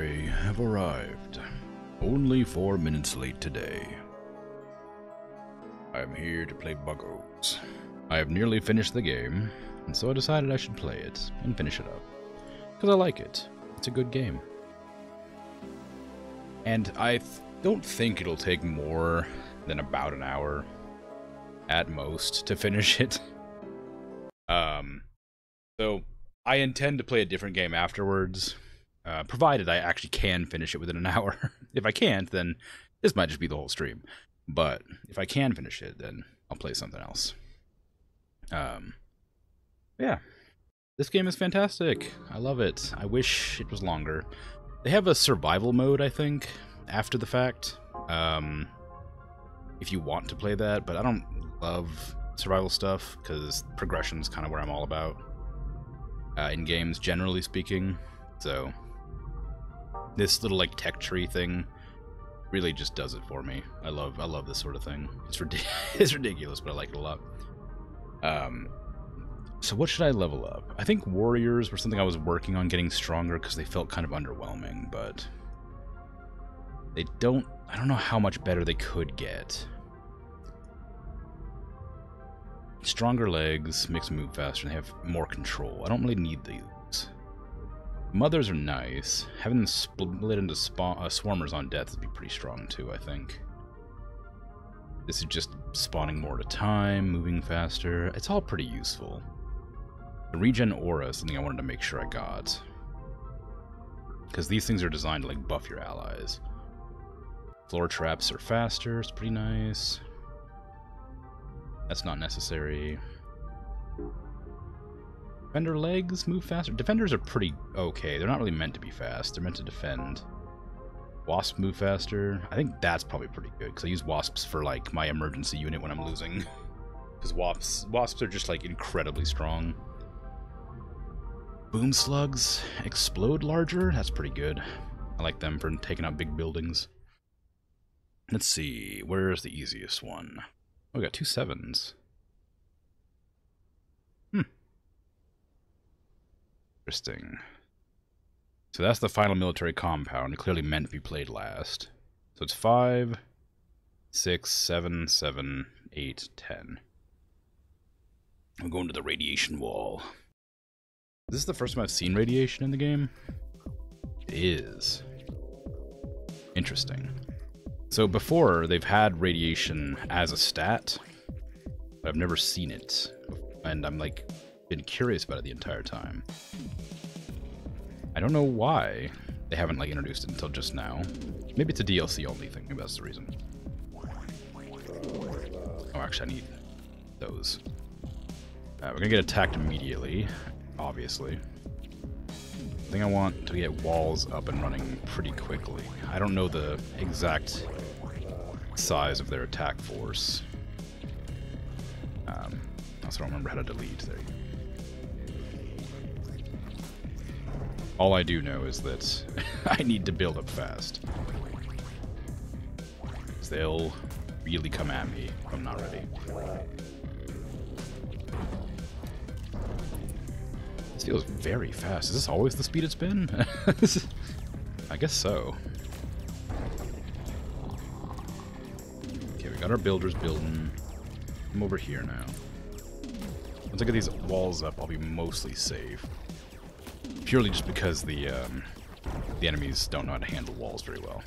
I have arrived. Only four minutes late today. I am here to play Buggos. I have nearly finished the game, and so I decided I should play it and finish it up. Because I like it. It's a good game. And I don't think it'll take more than about an hour at most to finish it. Um, so I intend to play a different game afterwards, provided I actually can finish it within an hour. if I can't, then this might just be the whole stream. But if I can finish it, then I'll play something else. Um, yeah, this game is fantastic. I love it. I wish it was longer. They have a survival mode, I think, after the fact. Um, if you want to play that, but I don't love survival stuff because progression is kind of where I'm all about uh, in games, generally speaking. So this little like tech tree thing really just does it for me. I love I love this sort of thing. It's rid- it's ridiculous, but I like it a lot. Um, so what should I level up? I think warriors were something I was working on getting stronger because they felt kind of underwhelming, but they don't. I don't know how much better they could get. Stronger legs makes them move faster and they have more control. I don't really need these. Mothers are nice. Having them split into spawn, uh, swarmers on death would be pretty strong too, I think. This is just spawning more at a time, moving faster. It's all pretty useful. The regen aura is something I wanted to make sure I got. Because these things are designed to like buff your allies. Floor traps are faster, it's pretty nice. That's not necessary. Defender legs move faster. Defenders are pretty okay. They're not really meant to be fast. They're meant to defend. Wasps move faster. I think that's probably pretty good because I use wasps for like my emergency unit when I'm losing. Because wasps, wasps are just like incredibly strong. Boom slugs explode larger. That's pretty good. I like them for taking out big buildings. Let's see. Where's the easiest one? Oh, we got two sevens. Interesting. So that's the final military compound, clearly meant to be played last. So it's five, six, seven, seven, eight, ten. I'm going to the radiation wall. Is This is the first time I've seen radiation in the game. It is. Interesting. So before, they've had radiation as a stat, but I've never seen it. And I'm like, been curious about it the entire time. I don't know why they haven't like introduced it until just now. Maybe it's a DLC only thing, maybe that's the reason. Oh, actually I need those. Uh, we're gonna get attacked immediately, obviously. I think I want to get walls up and running pretty quickly. I don't know the exact size of their attack force. Um, I also don't remember how to delete. There. All I do know is that I need to build up fast. Because They'll really come at me if I'm not ready. This feels very fast. Is this always the speed it's been? I guess so. Okay, we got our builders building. I'm over here now. Once I get these walls up, I'll be mostly safe. Purely just because the um, the enemies don't know how to handle walls very well.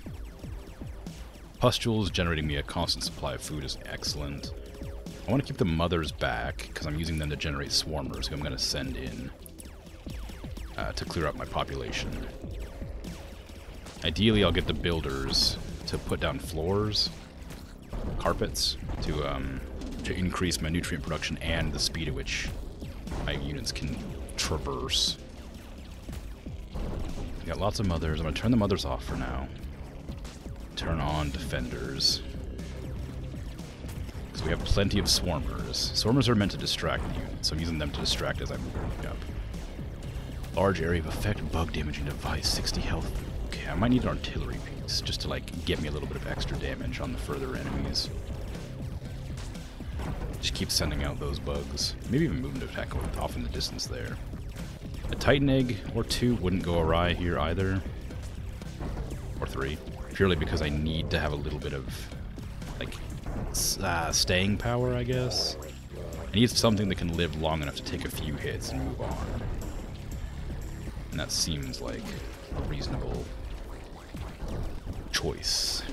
Pustules generating me a constant supply of food is excellent. I want to keep the mothers back, because I'm using them to generate swarmers, who I'm going to send in uh, to clear up my population. Ideally, I'll get the builders to put down floors, carpets, to um, to increase my nutrient production and the speed at which my units can traverse. Got lots of mothers. I'm gonna turn the mothers off for now. Turn on defenders. Because we have plenty of swarmers. Swarmers are meant to distract the units, so I'm using them to distract as I'm moving up. Large area of effect, bug damaging device, 60 health. Okay, I might need an artillery piece just to like get me a little bit of extra damage on the further enemies. Just keep sending out those bugs. Maybe even moving to attack off in the distance there. Titan egg or two wouldn't go awry here either. or three, purely because I need to have a little bit of like uh, staying power, I guess. I need something that can live long enough to take a few hits and move on. And that seems like a reasonable choice.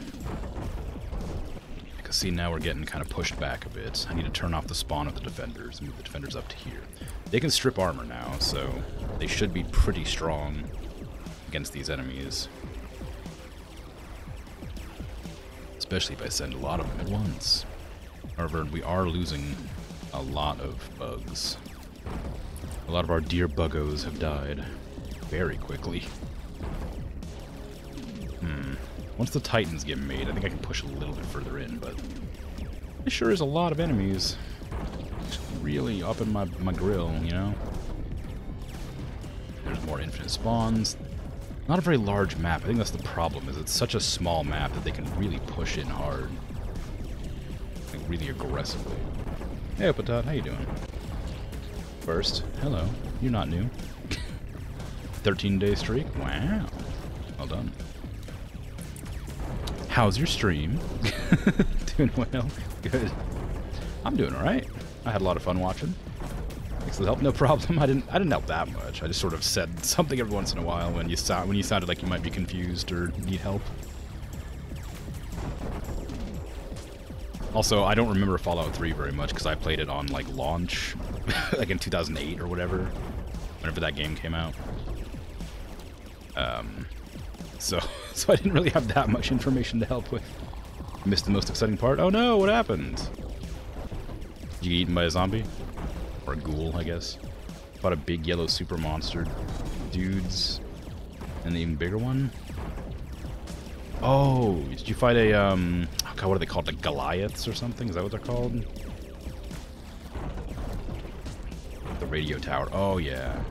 Because see, now we're getting kind of pushed back a bit. I need to turn off the spawn of the defenders, and move the defenders up to here. They can strip armor now, so they should be pretty strong against these enemies. Especially if I send a lot of them at once. However, we are losing a lot of bugs. A lot of our dear buggos have died very quickly. Hmm. Once the titans get made, I think I can push a little bit further in, but it sure is a lot of enemies. Just really up in my, my grill, you know? More infinite spawns. Not a very large map. I think that's the problem, is it's such a small map that they can really push in hard. Like, really aggressively. Hey, Patat, how you doing? First, hello. You're not new. 13 day streak? Wow. Well done. How's your stream? doing well. Good. I'm doing alright. I had a lot of fun watching. Help. No problem. I didn't I didn't help that much. I just sort of said something every once in a while when you sound when you sounded like you might be confused or need help. Also, I don't remember Fallout 3 very much because I played it on like launch, like in 2008 or whatever, whenever that game came out. Um, so, so I didn't really have that much information to help with. Missed the most exciting part. Oh no, what happened? Did you get eaten by a zombie? Or a ghoul, I guess. Fought a big yellow super monster. Dudes. And the even bigger one? Oh, did you fight a, um... Oh God, what are they called? The Goliaths or something? Is that what they're called? The radio tower. Oh, yeah.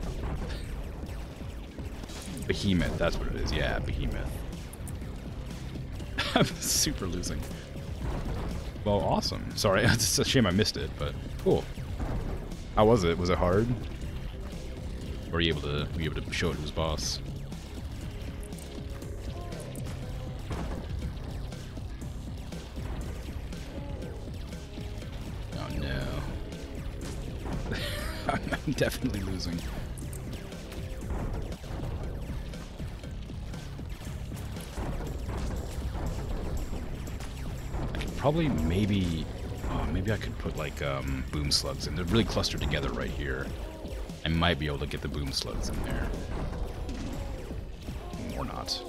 Behemoth, that's what it is. Yeah, Behemoth. I'm super losing. Well, awesome. Sorry, it's a shame I missed it, but cool. How was it? Was it hard? Were you able to were you able to show it who's boss? Oh no. I'm definitely losing. probably maybe maybe I could put like um, boom slugs in. They're really clustered together right here. I might be able to get the boom slugs in there. Or not.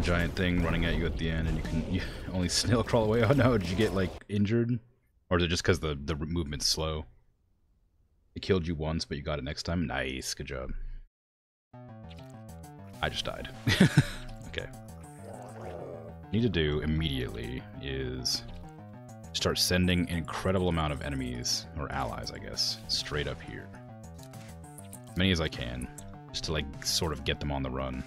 Giant thing running at you at the end and you can you only snail crawl away. Oh no, did you get like injured? Or is it just because the, the movement's slow? It killed you once, but you got it next time? Nice, good job. I just died. okay need to do immediately is start sending an incredible amount of enemies, or allies, I guess, straight up here. As many as I can, just to, like, sort of get them on the run.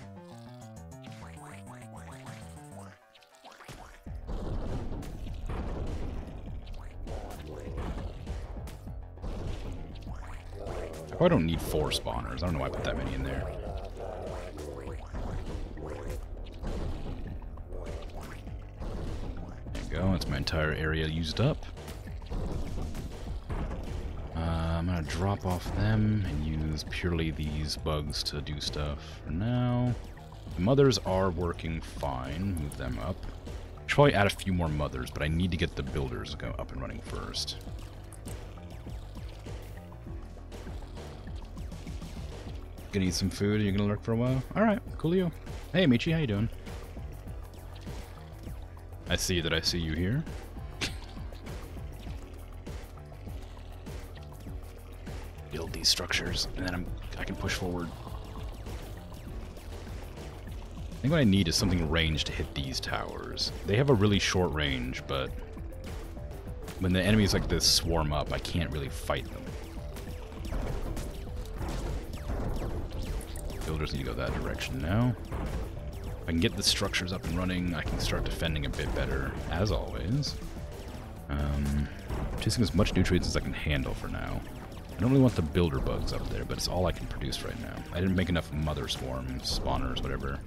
Oh, I don't need four spawners. I don't know why I put that many in there. Go. That's my entire area used up. Uh, I'm gonna drop off them and use purely these bugs to do stuff for now. The mothers are working fine. Move them up. Should probably add a few more mothers, but I need to get the builders go up and running first. Gonna eat some food? Are you gonna lurk for a while? Alright, coolio. Hey Michi, how you doing? I see that I see you here. Build these structures, and then I'm, I can push forward. I think what I need is something ranged to hit these towers. They have a really short range, but when the enemies like this swarm up, I can't really fight them. Builders need to go that direction now. I can get the structures up and running, I can start defending a bit better, as always. Um, chasing as much nutrients as I can handle for now. I don't really want the builder bugs up there, but it's all I can produce right now. I didn't make enough mother swarms, spawners, whatever.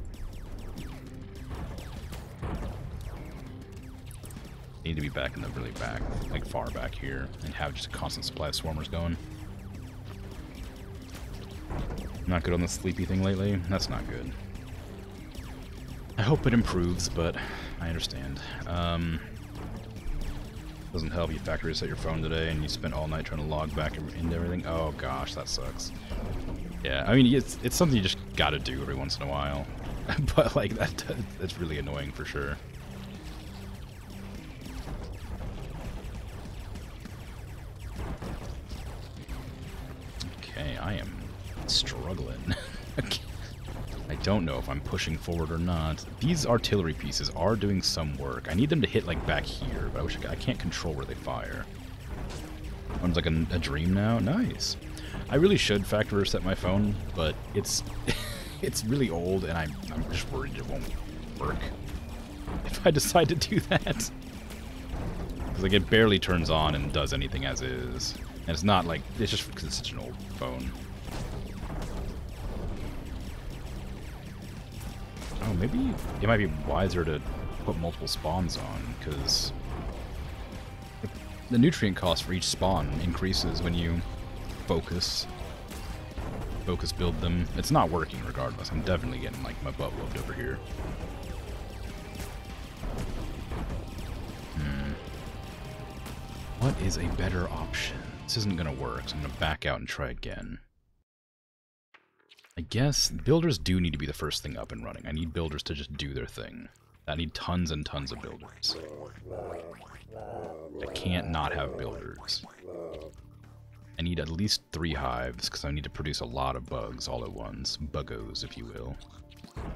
Need to be back in the really back, like far back here, and have just a constant supply of swarmers going. Not good on the sleepy thing lately. That's not good. I hope it improves, but I understand. Um, doesn't help you factory reset your phone today and you spent all night trying to log back into everything. Oh gosh, that sucks. Yeah, I mean, it's, it's something you just gotta do every once in a while. but like, that that's really annoying for sure. Don't know if I'm pushing forward or not. These artillery pieces are doing some work. I need them to hit, like, back here, but I wish I, could, I can't control where they fire. One's like a, a, dream now? Nice. I really should factory reset my phone, but it's it's really old, and I'm, I'm just worried it won't work if I decide to do that. Because, like, it barely turns on and does anything as is. And it's not like, it's just because it's such an old phone. Oh, maybe it might be wiser to put multiple spawns on, because the nutrient cost for each spawn increases when you focus. Focus build them. It's not working regardless. I'm definitely getting like my butt whooped over here. Hmm. What is a better option? This isn't gonna work, so I'm gonna back out and try again. I guess builders do need to be the first thing up and running. I need builders to just do their thing. I need tons and tons of builders. I can't not have builders. I need at least three hives, because I need to produce a lot of bugs all at once. Buggos, if you will.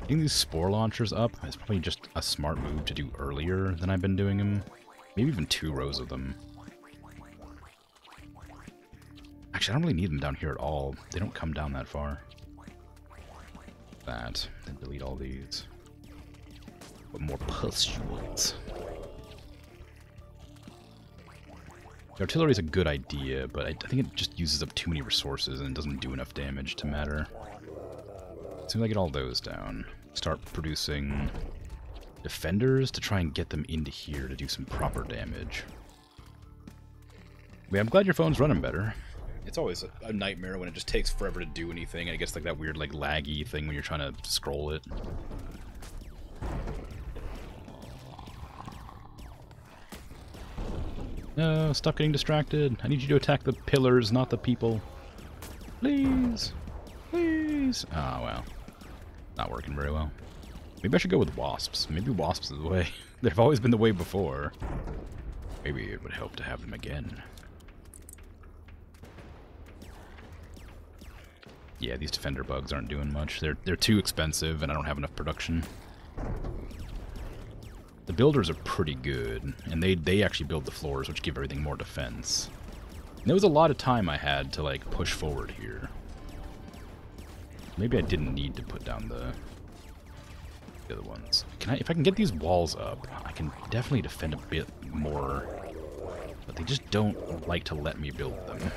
Getting these spore launchers up is probably just a smart move to do earlier than I've been doing them. Maybe even two rows of them. Actually, I don't really need them down here at all. They don't come down that far that, then delete all these. But more pustules. The artillery is a good idea, but I, I, think it just uses up too many resources and doesn't do enough damage to matter. As soon as I get all those down, start producing defenders to try and get them into here to do some proper damage. Yeah, I'm glad your phone's running better. It's always a, nightmare when it just takes forever to do anything, and it gets like that weird like laggy thing when you're trying to scroll it. No, stop getting distracted. I need you to attack the pillars, not the people. Please. Please. Oh, well. Not working very well. Maybe I should go with wasps. Maybe wasps is the way. They've always been the way before. Maybe it would help to have them again. Yeah, these defender bugs aren't doing much. They're they're too expensive, and I don't have enough production. The builders are pretty good, and they they actually build the floors, which give everything more defense. And there was a lot of time I had to like push forward here. Maybe I didn't need to put down the the other ones. Can I, if I can get these walls up, I can definitely defend a bit more. But they just don't like to let me build them.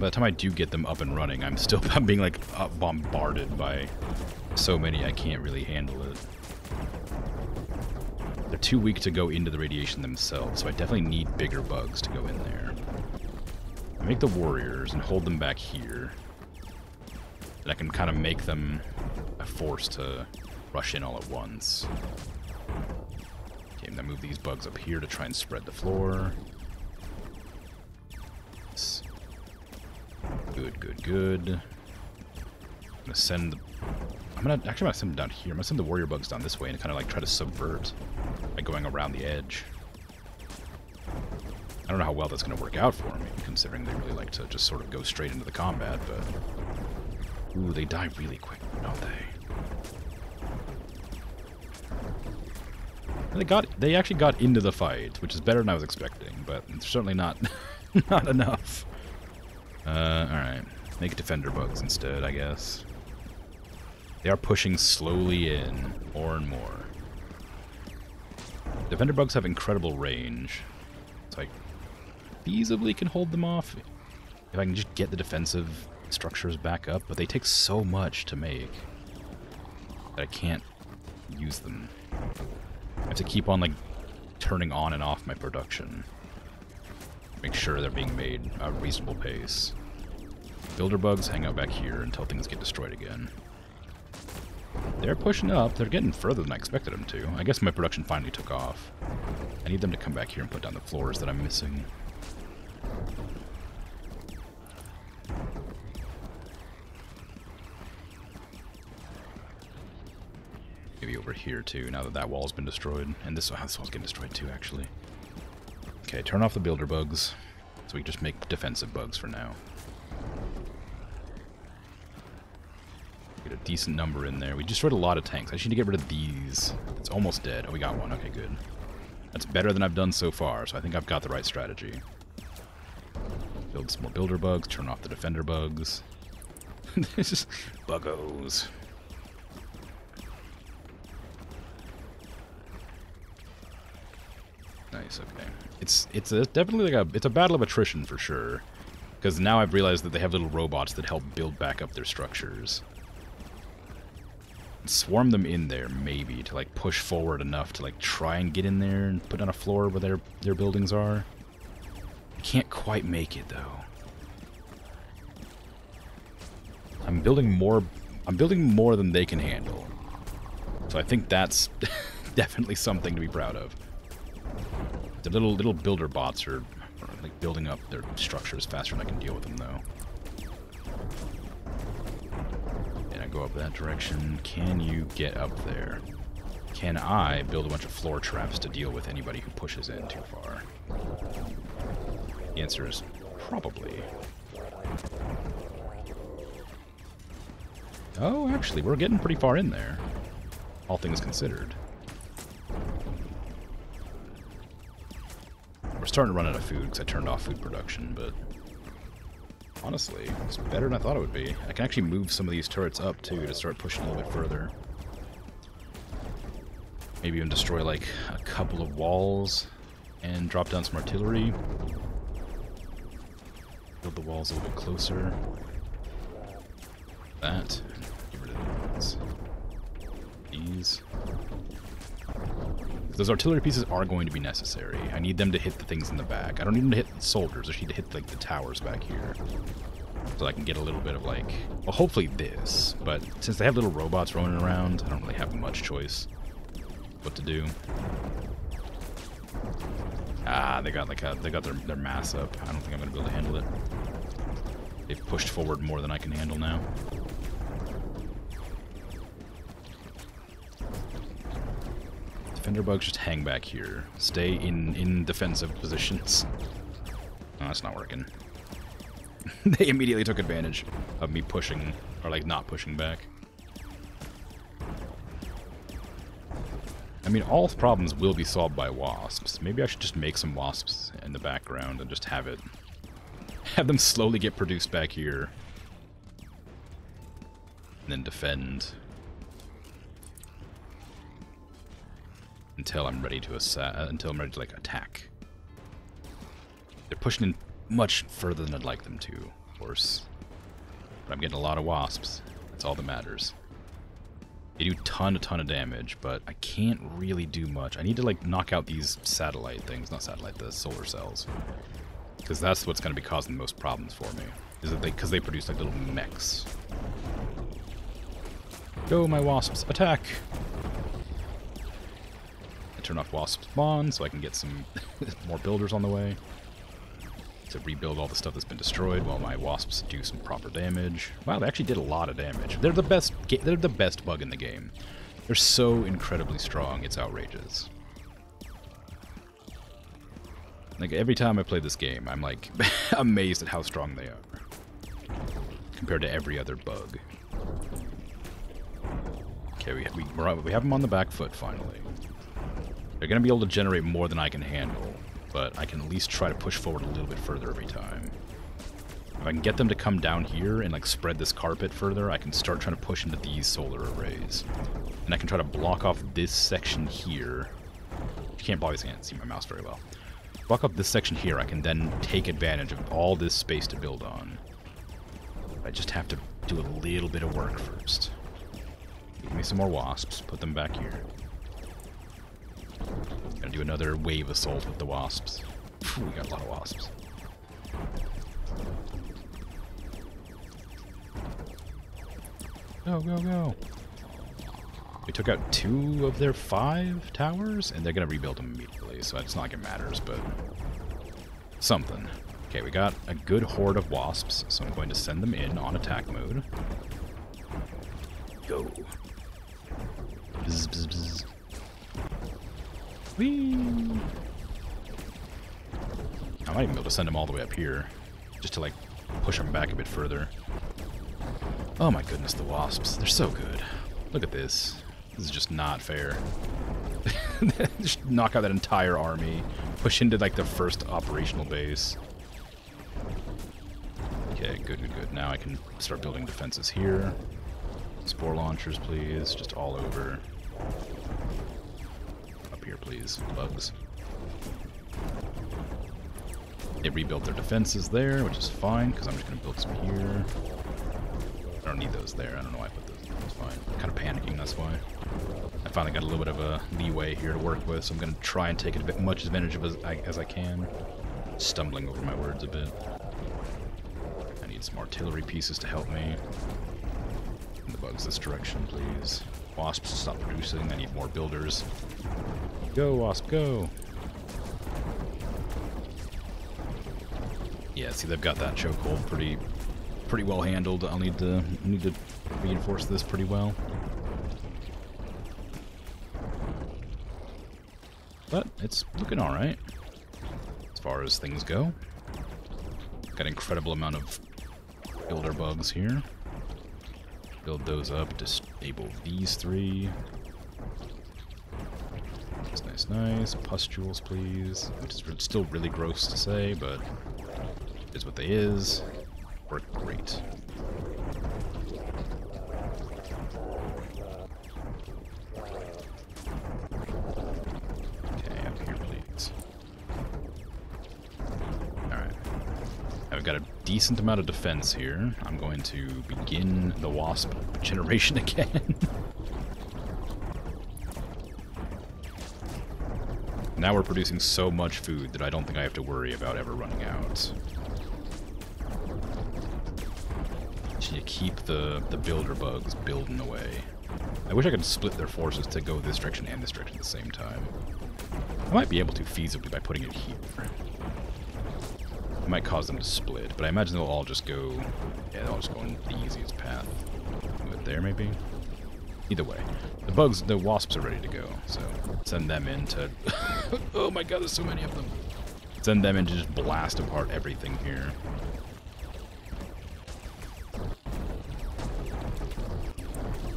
By the time I do get them up and running, I'm still I'm being like uh, bombarded by so many I can't really handle it. They're too weak to go into the radiation themselves, so I definitely need bigger bugs to go in there. I make the warriors and hold them back here. And I can kind of make them a force to rush in all at once. Okay, gonna move these bugs up here to try and spread the floor. Good, good, good. I'm gonna send... The... I'm gonna... Actually, I'm gonna send them down here. I'm gonna send the warrior bugs down this way and kind of like try to subvert by going around the edge. I don't know how well that's gonna work out for me, considering they really like to just sort of go straight into the combat, but... Ooh, they die really quick, don't they? They got they actually got into the fight, which is better than I was expecting, but it's certainly not not enough. Uh, alright. Make defender bugs instead, I guess. They are pushing slowly in, more and more. Defender bugs have incredible range. So I feasibly can hold them off if I can just get the defensive structures back up, but they take so much to make that I can't use them. I have to keep on like turning on and off my production. Make sure they're being made at a reasonable pace. Builder bugs hang out back here until things get destroyed again. They're pushing up. They're getting further than I expected them to. I guess my production finally took off. I need them to come back here and put down the floors that I'm missing. Maybe over here too, now that that wall's been destroyed. And this, oh, this wall's getting destroyed too, actually. Okay, turn off the builder bugs. So we can just make defensive bugs for now. Get a decent number in there. We destroyed a lot of tanks. I just need to get rid of these. It's almost dead. Oh, we got one. Okay, good. That's better than I've done so far, so I think I've got the right strategy. Build some more builder bugs, turn off the defender bugs. this is buggos. Nice, okay. It's it's a, definitely like a it's a battle of attrition for sure. Because now I've realized that they have little robots that help build back up their structures. Swarm them in there, maybe, to like push forward enough to like try and get in there and put on a floor where their their buildings are. I can't quite make it though. I'm building more I'm building more than they can handle. So I think that's definitely something to be proud of. The little little builder bots are, are like building up their structures faster than I can deal with them though. And I go up that direction. Can you get up there? Can I build a bunch of floor traps to deal with anybody who pushes in too far? The answer is probably. Oh, actually, we're getting pretty far in there. All things considered. We're starting to run out of food because I turned off food production, but honestly, it's better than I thought it would be. I can actually move some of these turrets up, too, to start pushing a little bit further. Maybe even destroy, like, a couple of walls and drop down some artillery. Build the walls a little bit closer. That. Get rid of these. These. Those artillery pieces are going to be necessary. I need them to hit the things in the back. I don't need them to hit soldiers. I just need to hit like the towers back here. So I can get a little bit of like, well hopefully this. But since they have little robots roaming around, I don't really have much choice what to do. Ah, they got like a, they got their, their mass up. I don't think I'm gonna be able to handle it. They've pushed forward more than I can handle now. Defender bugs just hang back here. Stay in, in defensive positions. Oh, that's not working. they immediately took advantage of me pushing, or like not pushing back. I mean, all problems will be solved by wasps. Maybe I should just make some wasps in the background and just have it... Have them slowly get produced back here. And then defend. Until I'm ready to assa uh, until I'm ready to like attack. They're pushing in much further than I'd like them to, of course. But I'm getting a lot of wasps. That's all that matters. They do ton, a ton of damage, but I can't really do much. I need to like knock out these satellite things, not satellite, the solar cells. Because that's what's going to be causing the most problems for me. Is that they, because they produce like little mechs. Go, my wasps, attack! Turn off Wasp Spawn so I can get some more builders on the way to rebuild all the stuff that's been destroyed while my wasps do some proper damage. Wow, they actually did a lot of damage. They're the best. They're the best bug in the game. They're so incredibly strong. It's outrageous. Like every time I play this game, I'm like amazed at how strong they are compared to every other bug. Okay, we we, we have them on the back foot finally. They're going to be able to generate more than I can handle, but I can at least try to push forward a little bit further every time. If I can get them to come down here and like spread this carpet further, I can start trying to push into these solar arrays. And I can try to block off this section here. You can't probably can't see my mouse very well. block off this section here, I can then take advantage of all this space to build on. I just have to do a little bit of work first. Give me some more wasps, put them back here. Gonna do another wave assault with the wasps. Phew, we got a lot of wasps. Go, go, go. We took out two of their five towers, and they're to rebuild them immediately, so it's not like it matters, but something. Okay, we got a good horde of wasps, so I'm going to send them in on attack mode. Go. Bzz, bzz, bzz. Whee! I might even be able to send them all the way up here, just to like push them back a bit further. Oh my goodness, the wasps. They're so good. Look at this. This is just not fair. just knock out that entire army. Push into like the first operational base. Okay, good, good, good. Now I can start building defenses here. Spore launchers, please. Just all over. Here, please. Bugs. They rebuilt their defenses there, which is fine, because I'm just going to build some here. I don't need those there. I don't know why I put those there. It's fine. I'm kind of panicking, that's why. I finally got a little bit of a leeway here to work with, so I'm going to try and take as much advantage of as I, as I can. Stumbling over my words a bit. I need some artillery pieces to help me. The bugs this direction, please. Wasps, stop producing. I need more builders. Go, Wasp, go! Yeah, see, they've got that chokehold pretty pretty well handled. I'll need to need to reinforce this pretty well. But it's looking alright as far as things go. Got an incredible amount of builder bugs here. Build those up, disable these three. Nice, nice. Pustules, please. Which is still really gross to say, but is what they is work great. Okay, up here, please. Alright. I've got a decent amount of defense here. I'm going to begin the wasp generation again. Now we're producing so much food that I don't think I have to worry about ever running out. you keep the, the builder bugs building away. I wish I could split their forces to go this direction and this direction at the same time. I might be able to feasibly by putting it here. It might cause them to split, but I imagine they'll all just go... Yeah, they'll all just go on the easiest path. Move there, maybe? Either way. The bugs, the wasps are ready to go, so send them in to... oh my god, there's so many of them! Send them to just blast apart everything here.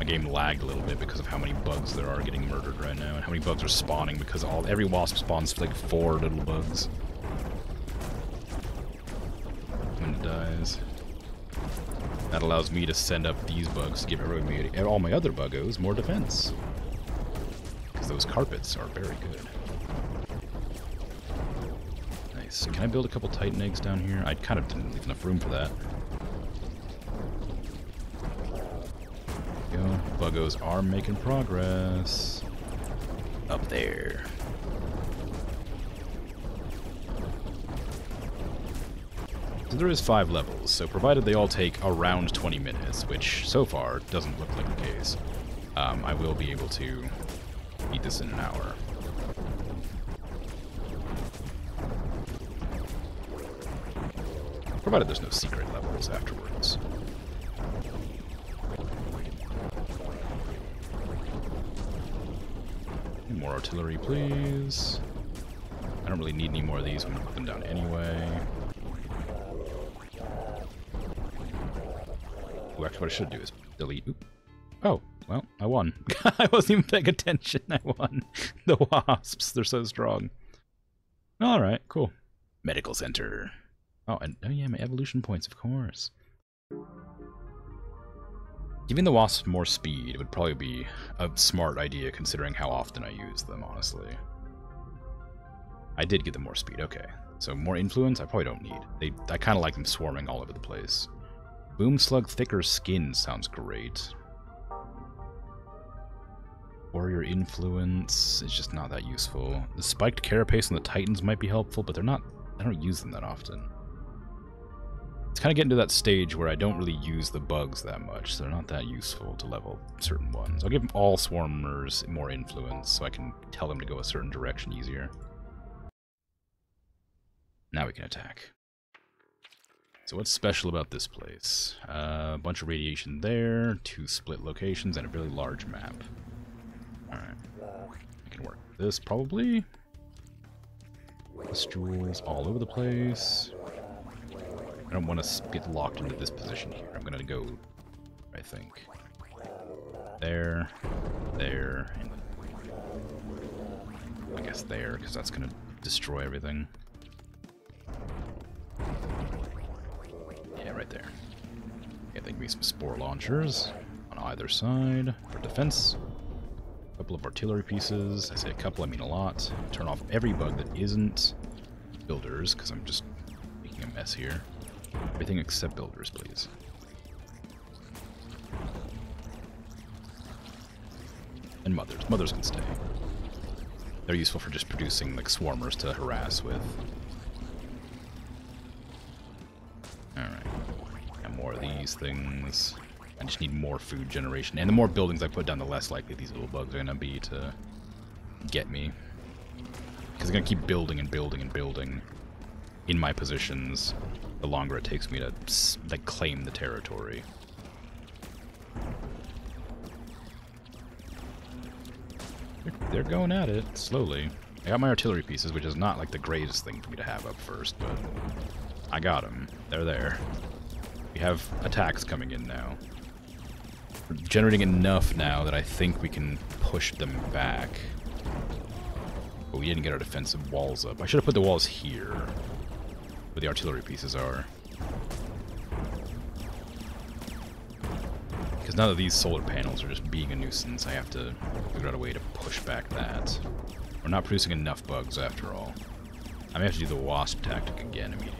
my game lagged a little bit because of how many bugs there are getting murdered right now, and how many bugs are spawning because all every wasp spawns like four little bugs. When it dies. That allows me to send up these bugs to give everybody, all my other buggos more defense. Because those carpets are very good. Can I build a couple titan eggs down here? I kind of didn't leave enough room for that. go. Buggos are making progress. Up there. So there is five levels, so provided they all take around 20 minutes, which so far doesn't look like the case, um, I will be able to beat this in an hour. Provided there's no secret levels afterwards. More artillery, please. I don't really need any more of these. I'm going to put them down anyway. Ooh, actually, what I should do is delete. Oop. Oh, well, I won. I wasn't even paying attention. I won. The wasps, they're so strong. All right, cool. Medical center. Oh, and oh yeah, my evolution points, of course. Giving the wasps more speed would probably be a smart idea considering how often I use them, honestly. I did get them more speed, okay. So more influence, I probably don't need. They, I kind of like them swarming all over the place. Boom Slug Thicker Skin sounds great. Warrior Influence is just not that useful. The Spiked Carapace on the Titans might be helpful, but they're not... I don't use them that often. It's kind of getting to that stage where I don't really use the bugs that much, so they're not that useful to level certain ones. I'll give all Swarmers more influence, so I can tell them to go a certain direction easier. Now we can attack. So what's special about this place? Uh, a bunch of radiation there, two split locations, and a really large map. Alright. I can work this, probably. Pustules all over the place. I don't want to get locked into this position here. I'm going to go, I think, there, there, and I guess there, because that's going to destroy everything. Yeah, right there. Yeah, there can be some spore launchers on either side for defense. A couple of artillery pieces. I say a couple, I mean a lot. Turn off every bug that isn't builders, because I'm just making a mess here. Everything except builders, please. And mothers. Mothers can stay. They're useful for just producing, like, swarmers to harass with. Alright. And more of these things. I just need more food generation. And the more buildings I put down, the less likely these little bugs are going to be to get me. Because they're going to keep building and building and building in my positions the longer it takes me to like claim the territory. They're going at it slowly. I got my artillery pieces, which is not like the greatest thing for me to have up first, but I got them. They're there. We have attacks coming in now. We're generating enough now that I think we can push them back. But we didn't get our defensive walls up. I should have put the walls here where the artillery pieces are. Because now that these solar panels are just being a nuisance, I have to figure out a way to push back that. We're not producing enough bugs after all. I may have to do the wasp tactic again immediately.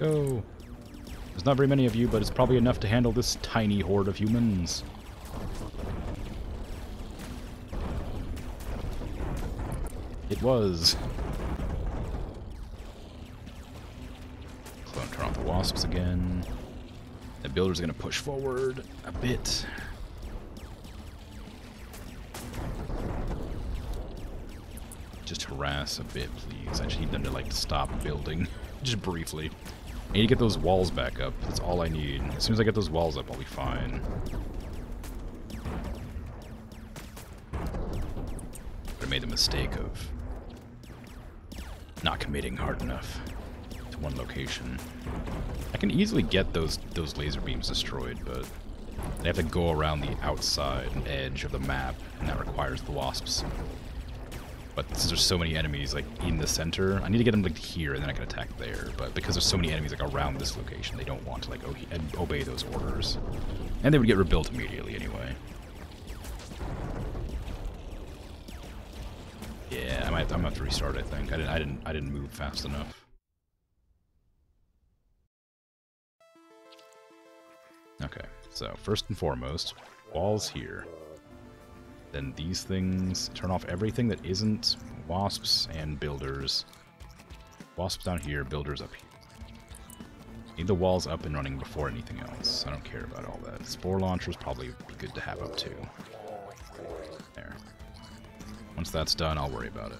Go! There's not very many of you, but it's probably enough to handle this tiny horde of humans. It was. Clone turn off the wasps again. The builder's gonna push forward a bit. Just harass a bit, please. I just need them to like stop building. just briefly. I need to get those walls back up. That's all I need. As soon as I get those walls up, I'll be fine. I made the mistake of not committing hard enough to one location. I can easily get those those laser beams destroyed, but they have to go around the outside edge of the map, and that requires the wasps. But since there's so many enemies like in the center, I need to get them like here, and then I can attack there. But because there's so many enemies like around this location, they don't want to like obey those orders, and they would get rebuilt immediately anyway. Yeah, I might. I'm gonna have to restart. I think I didn't. I didn't. I didn't move fast enough. Okay, so first and foremost, walls here. Then these things turn off everything that isn't wasps and builders. Wasps down here, builders up here. Need the walls up and running before anything else. I don't care about all that. Spore launchers probably be good to have up too. Once that's done, I'll worry about it.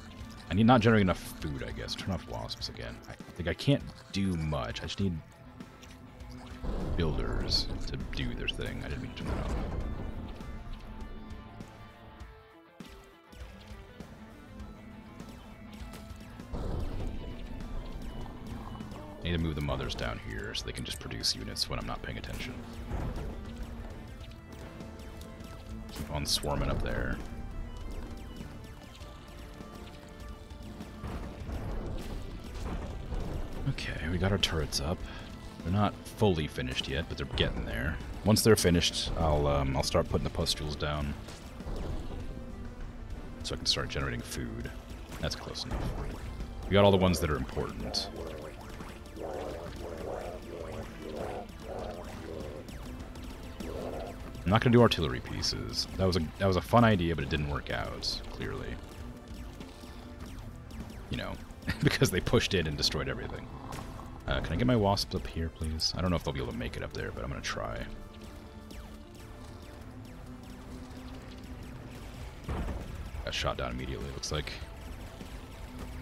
I need not generate enough food, I guess. Turn off wasps again. I think I can't do much. I just need builders to do their thing. I didn't mean to turn that off. I need to move the mothers down here so they can just produce units when I'm not paying attention. Keep on swarming up there. Okay, we got our turrets up. They're not fully finished yet, but they're getting there. Once they're finished, I'll um, I'll start putting the pustules down. So I can start generating food. That's close enough. We got all the ones that are important. I'm not gonna do artillery pieces. That was a that was a fun idea, but it didn't work out, clearly. You know, because they pushed in and destroyed everything. Uh, can I get my wasps up here, please? I don't know if they'll be able to make it up there, but I'm gonna try. Got shot down immediately, looks like.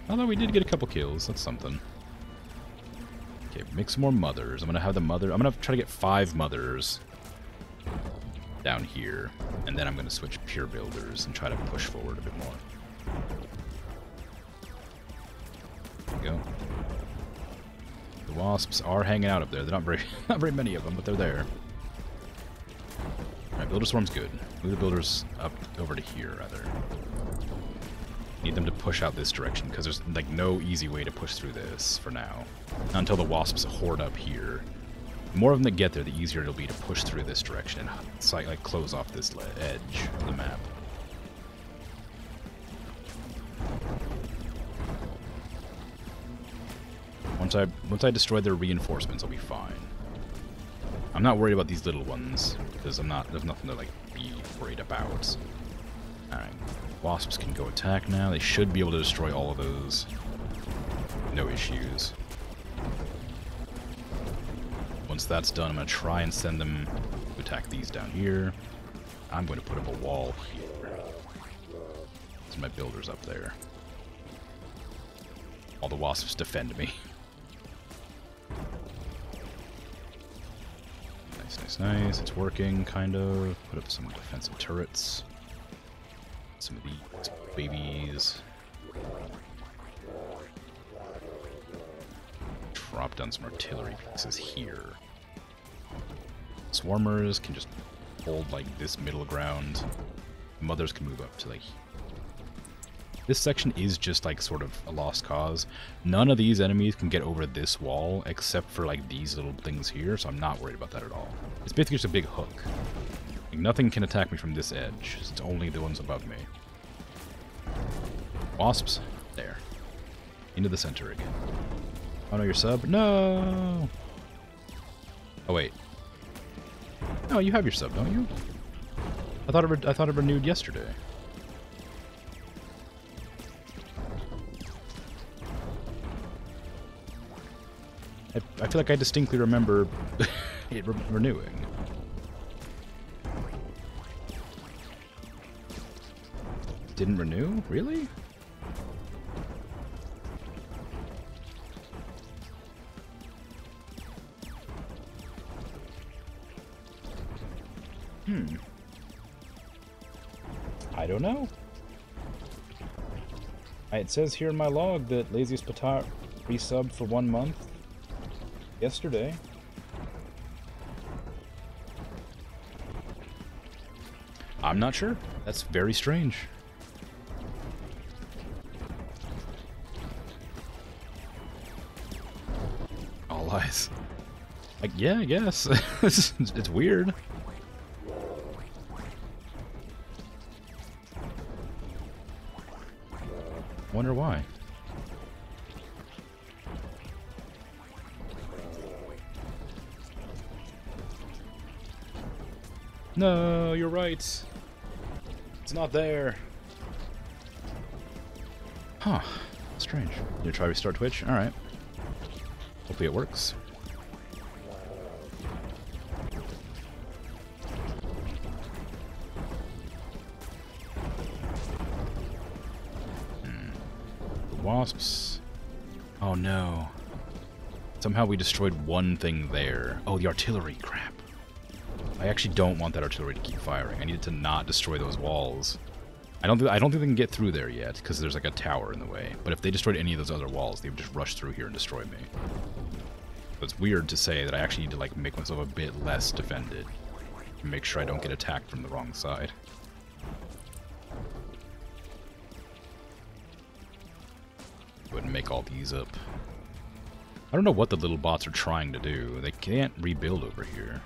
Although we did get a couple kills, that's something. Okay, make some more mothers. I'm gonna have the mother. I'm gonna try to get five mothers down here, and then I'm gonna switch pure builders and try to push forward a bit more. Wasps are hanging out up there. They're not very, not very many of them, but they're there. Alright, Builder Swarm's good. Move the builders up over to here, rather. Need them to push out this direction, because there's like no easy way to push through this for now. Not until the wasps hoard up here. The more of them that get there, the easier it'll be to push through this direction and like, like close off this edge of the map. Once I once I destroy their reinforcements, I'll be fine. I'm not worried about these little ones because I'm not. There's nothing to like be worried about. All right, wasps can go attack now. They should be able to destroy all of those. No issues. Once that's done, I'm going to try and send them to attack these down here. I'm going to put up a wall here. There's my builders up there. All the wasps defend me. nice. It's working, kind of. Put up some defensive turrets. Some of these babies. Drop down some artillery pieces here. Swarmers can just hold like this middle ground. Mothers can move up to like this section is just like sort of a lost cause. None of these enemies can get over this wall except for like these little things here, so I'm not worried about that at all. It's basically just a big hook. Like, nothing can attack me from this edge. It's only the ones above me. Wasps. There. Into the center again. Oh no, your sub? No! Oh wait. No, you have your sub, don't you? I thought it I thought it renewed yesterday. I, I feel like I distinctly remember it re renewing. Didn't renew? Really? Hmm. I don't know. It says here in my log that Laziest Patar resubbed for one month yesterday. I'm not sure. That's very strange. All eyes. Like, yeah, I guess. it's, it's weird. Wonder why. No, you're right. It's not there. Huh. Strange. You try restart Twitch? Alright. Hopefully it works. Hmm. wasps. Oh no. Somehow we destroyed one thing there. Oh, the artillery. Crap. I actually don't want that artillery to keep firing. I need it to not destroy those walls. I don't I don't think they can get through there yet because there's like a tower in the way. But if they destroyed any of those other walls, they would just rush through here and destroy me. So it's weird to say that I actually need to like make myself a bit less defended to make sure I don't get attacked from the wrong side. And make all these up. I don't know what the little bots are trying to do. They can't rebuild over here.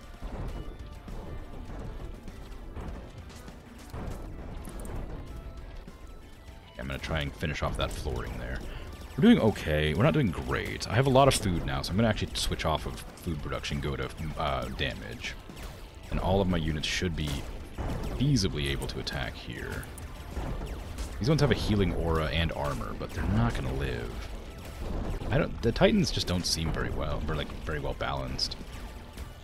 Try and finish off that flooring there. We're doing okay. We're not doing great. I have a lot of food now, so I'm going to actually switch off of food production, go to uh, damage. And all of my units should be feasibly able to attack here. These ones have a healing aura and armor, but they're not going to live. I don't. The Titans just don't seem very well, very like very well balanced.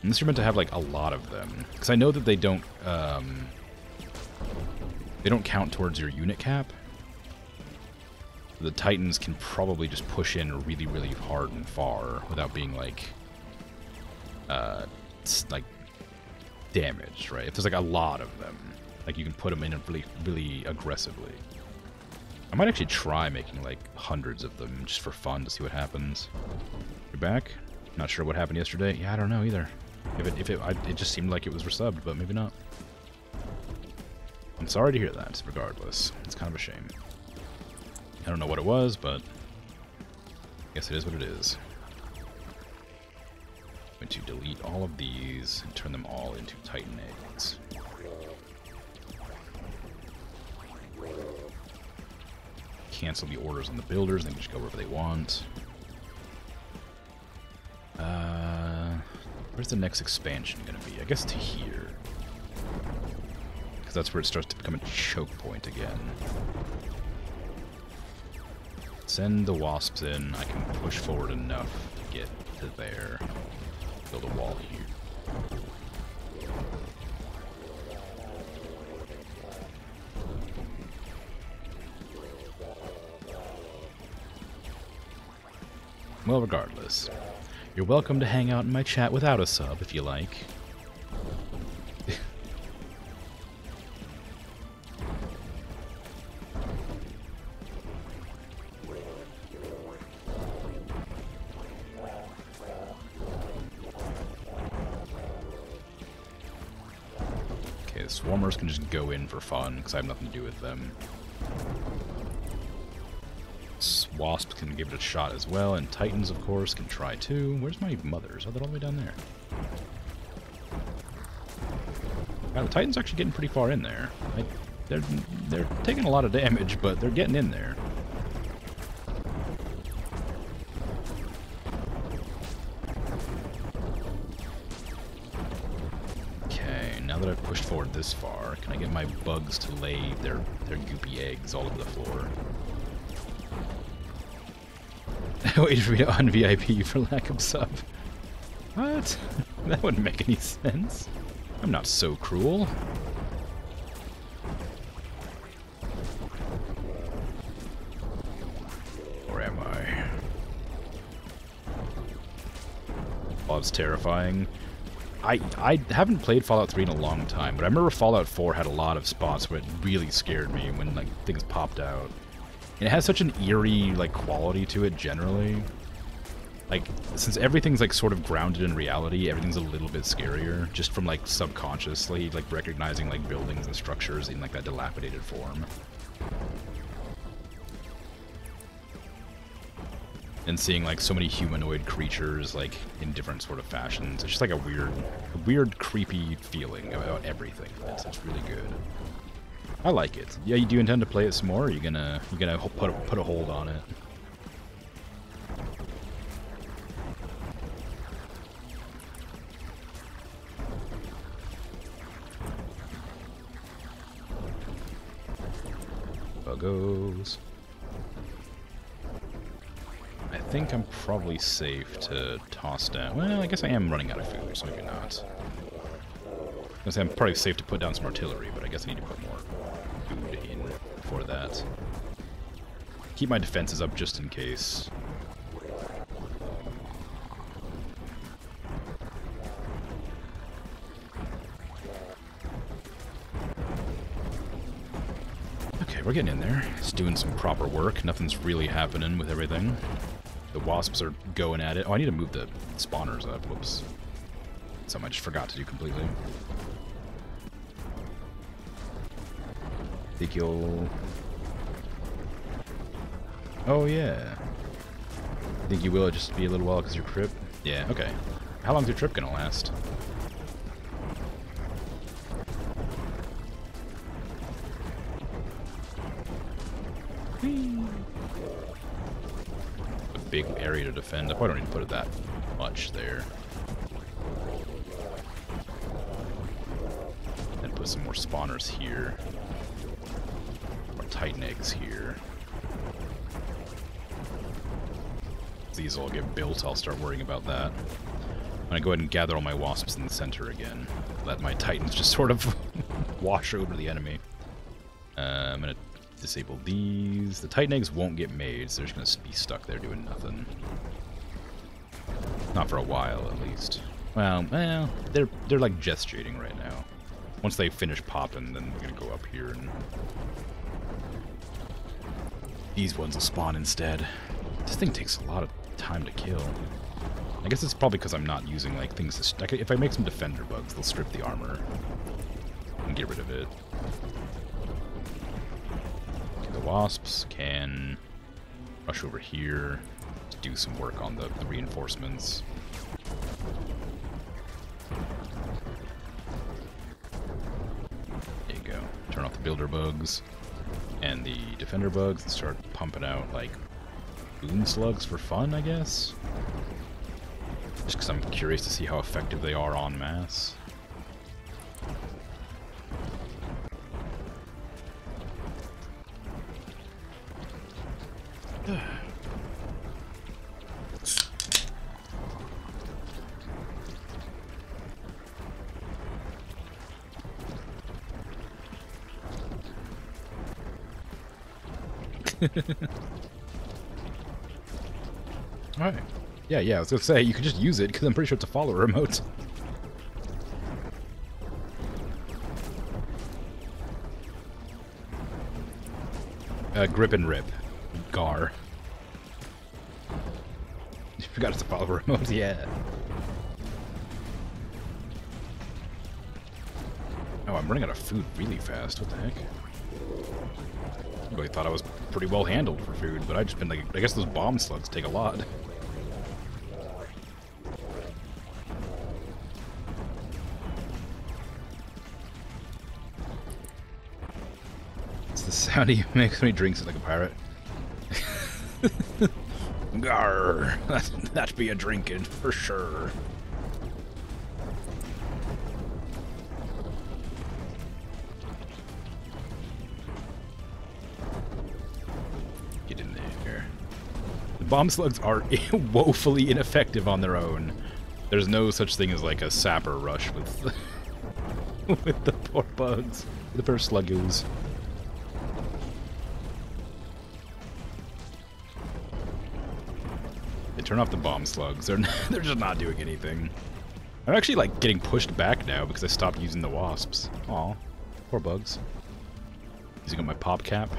Unless you're meant to have like a lot of them, because I know that they don't. Um, they don't count towards your unit cap. The Titans can probably just push in really, really hard and far without being like, uh, like damaged, right? If there's like a lot of them, like you can put them in really, really aggressively. I might actually try making like hundreds of them just for fun to see what happens. You're back? Not sure what happened yesterday. Yeah, I don't know either. If it, if it, I, it just seemed like it was resubbed, but maybe not. I'm sorry to hear that, regardless. It's kind of a shame. I don't know what it was, but I guess it is what it is. I'm going to delete all of these and turn them all into Titan eggs. Cancel the orders on the builders, they can just go wherever they want. Uh, where's the next expansion going to be? I guess to here. Because that's where it starts to become a choke point again. Send the wasps in. I can push forward enough to get to there. Build a wall here. Well, regardless, you're welcome to hang out in my chat without a sub if you like. Can just go in for fun, because I have nothing to do with them. Wasps can give it a shot as well, and Titans, of course, can try too. Where's my mothers? Oh, they're all the way down there. The Titan's actually getting pretty far in there. I, they're, they're taking a lot of damage, but they're getting in there. I get my bugs to lay their, their goopy eggs all over the floor? Wait for me to un-VIP for lack of sub. What? that wouldn't make any sense. I'm not so cruel. Or am I? It's terrifying. I, I haven't played Fallout 3 in a long time, but I remember Fallout 4 had a lot of spots where it really scared me when like things popped out. And it has such an eerie like quality to it generally. Like since everything's like sort of grounded in reality, everything's a little bit scarier just from like subconsciously like recognizing like buildings and structures in like that dilapidated form. And seeing like so many humanoid creatures like in different sort of fashions. It's just like a weird, weird, creepy feeling about everything. It's, it's really good. I like it. Yeah, you do intend to play it some more? Or are you gonna you gonna put a, put a hold on it? Probably safe to toss down. Well, I guess I am running out of food, so maybe not. I am probably safe to put down some artillery, but I guess I need to put more food in for that. Keep my defenses up just in case. Okay, we're getting in there. It's doing some proper work. Nothing's really happening with everything. The wasps are going at it. Oh, I need to move the spawners up. Whoops. Something I just forgot to do completely. Think you'll... Oh, yeah. I Think you will just be a little while because your trip? Yeah, okay. How long's your trip gonna last? Area to defend. I probably don't need to put it that much there. And put some more spawners here. More titan eggs here. These all get built, I'll start worrying about that. I'm gonna go ahead and gather all my wasps in the center again. Let my titans just sort of wash over the enemy. Uh, I'm gonna disable these. The titan eggs won't get made, so they're just gonna be stuck there doing nothing. Not for a while, at least. Well, well, they're they're like gestating right now. Once they finish popping, then we're gonna go up here and these ones will spawn instead. This thing takes a lot of time to kill. I guess it's probably because I'm not using like things to... if I make some defender bugs, they'll strip the armor and get rid of it. Wasps can rush over here to do some work on the, the reinforcements. There you go. Turn off the builder bugs and the defender bugs and start pumping out like boom slugs for fun, I guess. Just because I'm curious to see how effective they are on mass. Yeah, I was gonna say, you can just use it, because I'm pretty sure it's a follow remote. Uh, grip and rip. Gar. You forgot it's a follow remote, yeah. Oh, I'm running out of food really fast, what the heck? I really thought I was pretty well handled for food, but I've just been like, I guess those bomb slugs take a lot. The sound he makes when drinks it like a pirate. Gar, that be a drinking for sure. Get in there. The bomb slugs are woefully ineffective on their own. There's no such thing as like a sapper rush with with the poor bugs, the poor sluggies. Turn off the bomb slugs. They're they're just not doing anything. I'm actually like getting pushed back now because I stopped using the wasps. Aw, poor bugs. Using up my pop cap.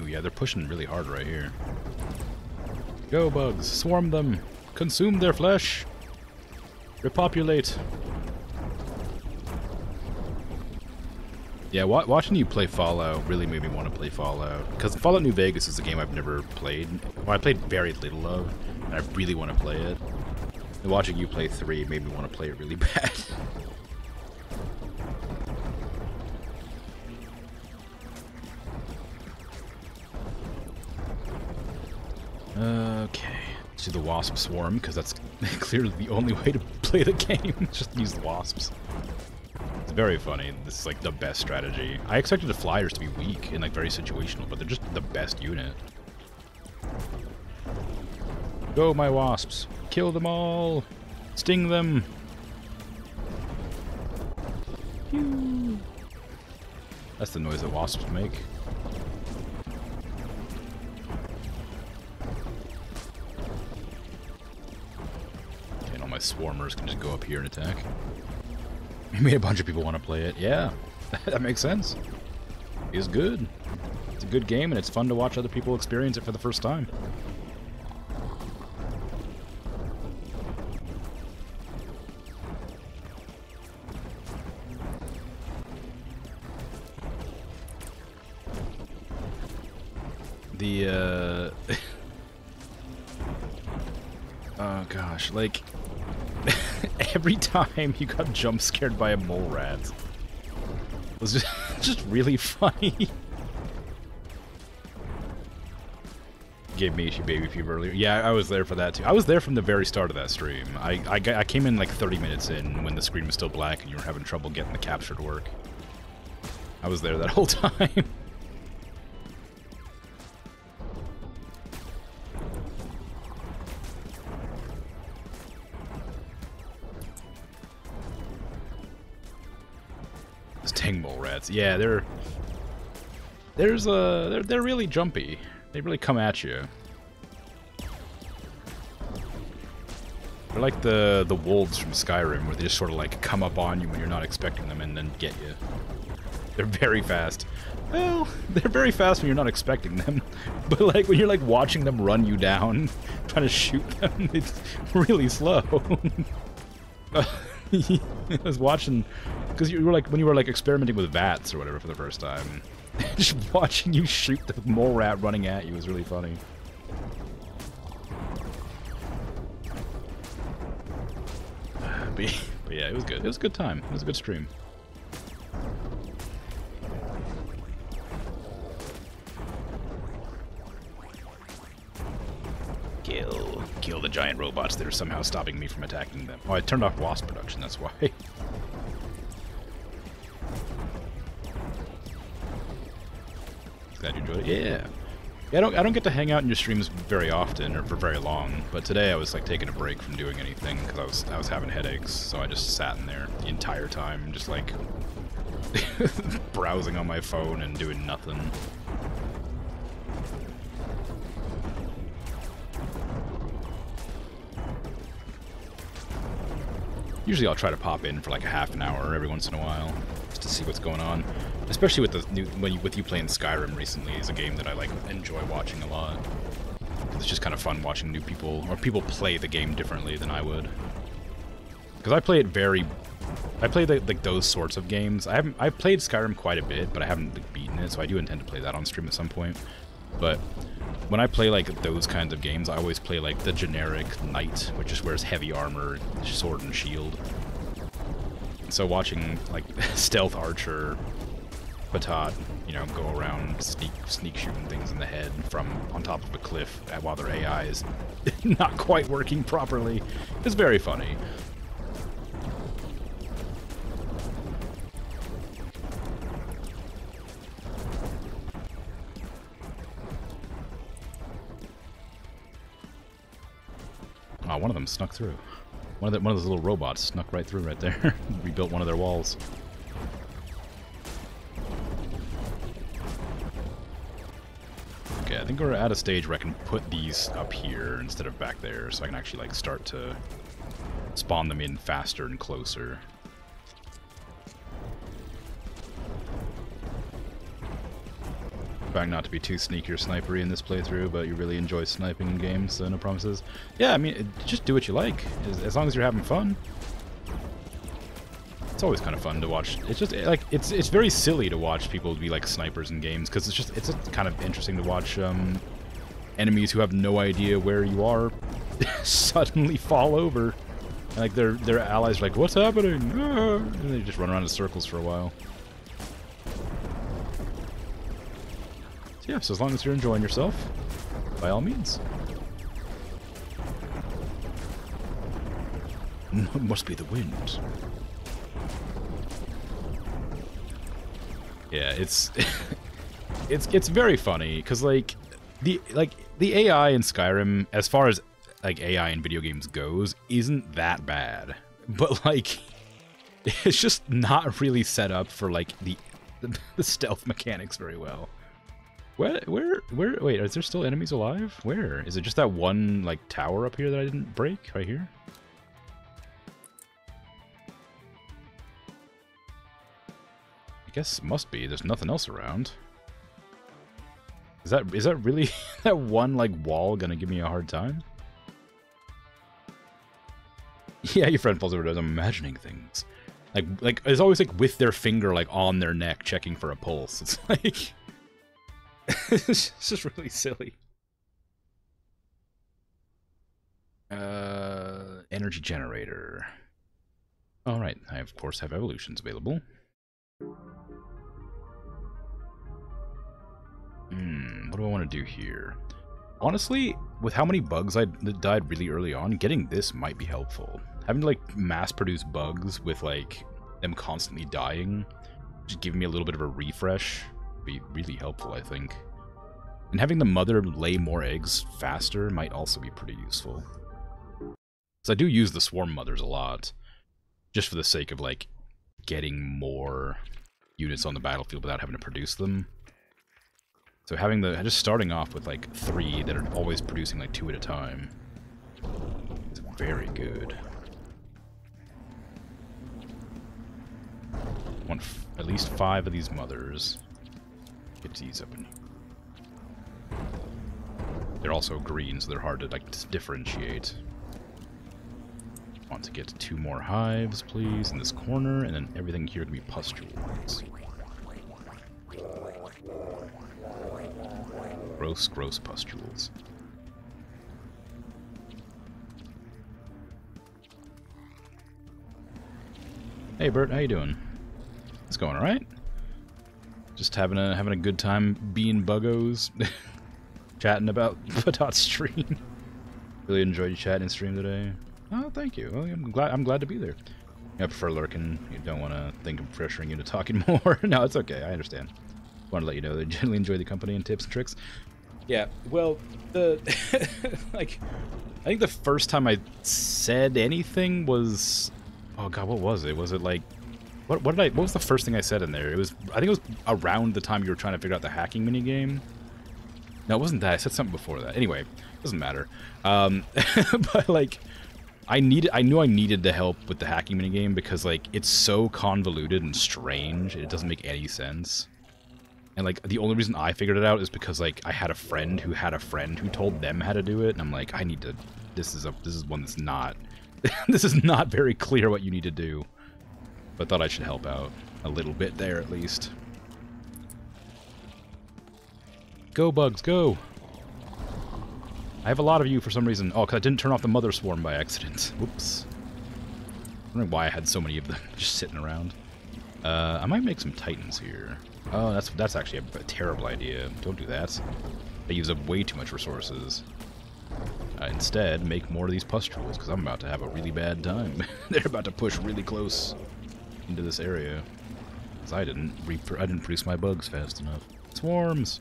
Oh yeah, they're pushing really hard right here. Go, bugs. Swarm them. Consume their flesh. Repopulate. Yeah, wa watching you play Fallout really made me want to play Fallout. Because Fallout New Vegas is a game I've never played. Well, I played very little of, and I really want to play it. And watching you play 3 made me want to play it really bad. Okay, let's do the wasp swarm, because that's clearly the only way to play the game, just use the wasps. It's very funny, this is like the best strategy. I expected the flyers to be weak and like very situational, but they're just the best unit. Go, my wasps! Kill them all! Sting them! That's the noise that wasps make. And all my swarmers can just go up here and attack. Maybe a bunch of people want to play it. Yeah, that makes sense. It's good. It's a good game, and it's fun to watch other people experience it for the first time. Every time you got jump scared by a mole rat. it Was just just really funny. Gave me baby fever earlier. Yeah, I was there for that too. I was there from the very start of that stream. I, I, I came in like 30 minutes in when the screen was still black and you were having trouble getting the capture to work. I was there that whole time. Yeah, they're there's a they're they're really jumpy. They really come at you. They're like the the wolves from Skyrim, where they just sort of like come up on you when you're not expecting them and then get you. They're very fast. Well, they're very fast when you're not expecting them, but like when you're like watching them run you down, trying to shoot them, it's really slow. I was watching because you were like when you were like experimenting with VATS or whatever for the first time. Just watching you shoot the mole rat running at you was really funny. But, but yeah, it was good. It was a good time. It was a good stream. Kill. Kill the giant robots that are somehow stopping me from attacking them. Oh, I turned off wasp production, that's why. Glad you enjoyed it. Yeah. Yeah, I don't, I don't get to hang out in your streams very often or for very long, but today I was like taking a break from doing anything because I was I was having headaches, so I just sat in there the entire time, just like browsing on my phone and doing nothing. Usually I'll try to pop in for like a half an hour every once in a while, just to see what's going on. Especially with the new, when you, with you playing Skyrim recently is a game that I like enjoy watching a lot. It's just kind of fun watching new people, or people play the game differently than I would. Because I play it very, I play the, like those sorts of games. I haven't, I've played Skyrim quite a bit, but I haven't like, beaten it, so I do intend to play that on stream at some point. But when I play like those kinds of games, I always play like the generic knight, which just wears heavy armor, sword and shield. So watching like stealth archer Batat, you know, go around sneak sneak shooting things in the head from on top of a cliff while their AI is not quite working properly. It's very funny. One of them snuck through. One of the, one of those little robots snuck right through right there. Rebuilt one of their walls. Okay, I think we're at a stage where I can put these up here instead of back there, so I can actually like start to spawn them in faster and closer. Trying not to be too sneaky or snipery in this playthrough, but you really enjoy sniping in games, so no promises. Yeah, I mean, just do what you like, as, as long as you're having fun it's always kind of fun to watch. It's just like it's it's very silly to watch people be like snipers in games because it's just it's kind of interesting to watch um, enemies who have no idea where you are suddenly fall over. And, like their their allies are like, "What's happening?" Ah! And they just run around in circles for a while. Yeah, so as long as you're enjoying yourself, by all means. It Must be the wind. Yeah, it's it's it's very funny because like the like the AI in Skyrim, as far as like AI in video games goes, isn't that bad. But like, it's just not really set up for like the the stealth mechanics very well. Where where where? Wait, is there still enemies alive? Where is it? Just that one like tower up here that I didn't break right here? I guess it must be. There's nothing else around. Is that is that really that one like wall gonna give me a hard time? Yeah, your friend falls over does. I'm imagining things. Like like it's always like with their finger like on their neck checking for a pulse. It's like it's just really silly. Uh, energy generator. All right, I of course have evolutions available. Hmm, what do I want to do here? Honestly, with how many bugs I died really early on, getting this might be helpful. Having to like mass produce bugs with like them constantly dying, just giving me a little bit of a refresh be really helpful, I think. And having the mother lay more eggs faster might also be pretty useful. Because I do use the swarm mothers a lot, just for the sake of like getting more units on the battlefield without having to produce them. So having the just starting off with like three that are always producing like two at a time is very good. Want at least five of these mothers. Get these here. They're also green, so they're hard to like differentiate. Want to get two more hives, please, in this corner, and then everything here can be pustules. Gross, gross pustules. Hey Bert, how you doing? It's going alright? Just having a having a good time being buggos, chatting about Patat's stream. really enjoyed chatting stream today. Oh, thank you. Well, I'm glad I'm glad to be there. I prefer lurking. You don't want to think of pressuring you to talking more. no, it's okay. I understand. Want to let you know that I generally enjoy the company and tips and tricks. Yeah, well, the like, I think the first time I said anything was, oh god, what was it? Was it like, what what did I? What was the first thing I said in there? It was, I think it was around the time you were trying to figure out the hacking mini game. No, it wasn't that. I said something before that. Anyway, doesn't matter. Um, but like, I needed, I knew I needed the help with the hacking mini game because like it's so convoluted and strange. It doesn't make any sense. And like the only reason I figured it out is because like I had a friend who had a friend who told them how to do it, and I'm like, I need to. This is a this is one that's not. this is not very clear what you need to do. But I thought I should help out a little bit there at least. Go bugs, go! I have a lot of you for some reason. Oh, because I didn't turn off the mother swarm by accident. Whoops. I don't know why I had so many of them just sitting around. Uh, I might make some titans here. Oh, that's that's actually a, a terrible idea. Don't do that. They use up way too much resources. Uh, instead, make more of these pustules, because I'm about to have a really bad time. They're about to push really close into this area. Because I didn't I didn't produce my bugs fast enough. Swarms!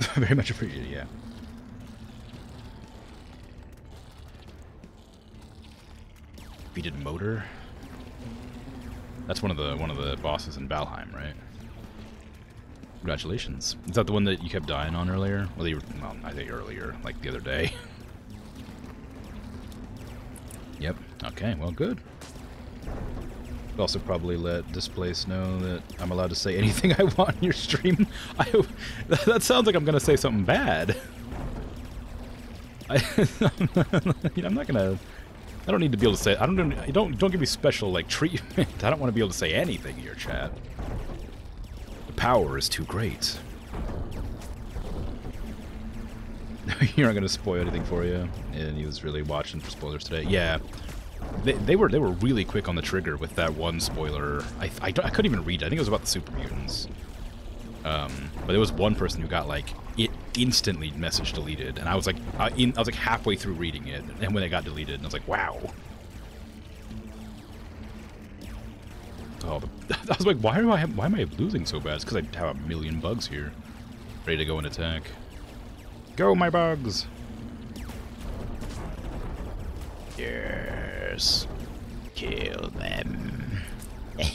Very much appreciated, yeah. Defeated Moder. That's one of the one of the bosses in Valheim, right? Congratulations. Is that the one that you kept dying on earlier? Well, you were, well, I think earlier, like the other day. yep. Okay, well, good. Also probably let Displace know that I'm allowed to say anything I want in your stream. I, that sounds like I'm going to say something bad. I, I'm not going to I don't need to be able to say. I don't. Don't don't give me special like treatment. I don't want to be able to say anything here, chat. The power is too great. You're not gonna spoil anything for you. And he was really watching for spoilers today. Yeah, they, they were they were really quick on the trigger with that one spoiler. I I, I couldn't even read. it. I think it was about the super mutants. Um, but there was one person who got like it instantly message deleted, and I was like, I, in, I was like halfway through reading it, and when it got deleted, and I was like, wow. Oh, the, I was like, why do I why am I losing so bad? It's because I have a million bugs here, ready to go and attack. Go, my bugs! Yes. Kill them. they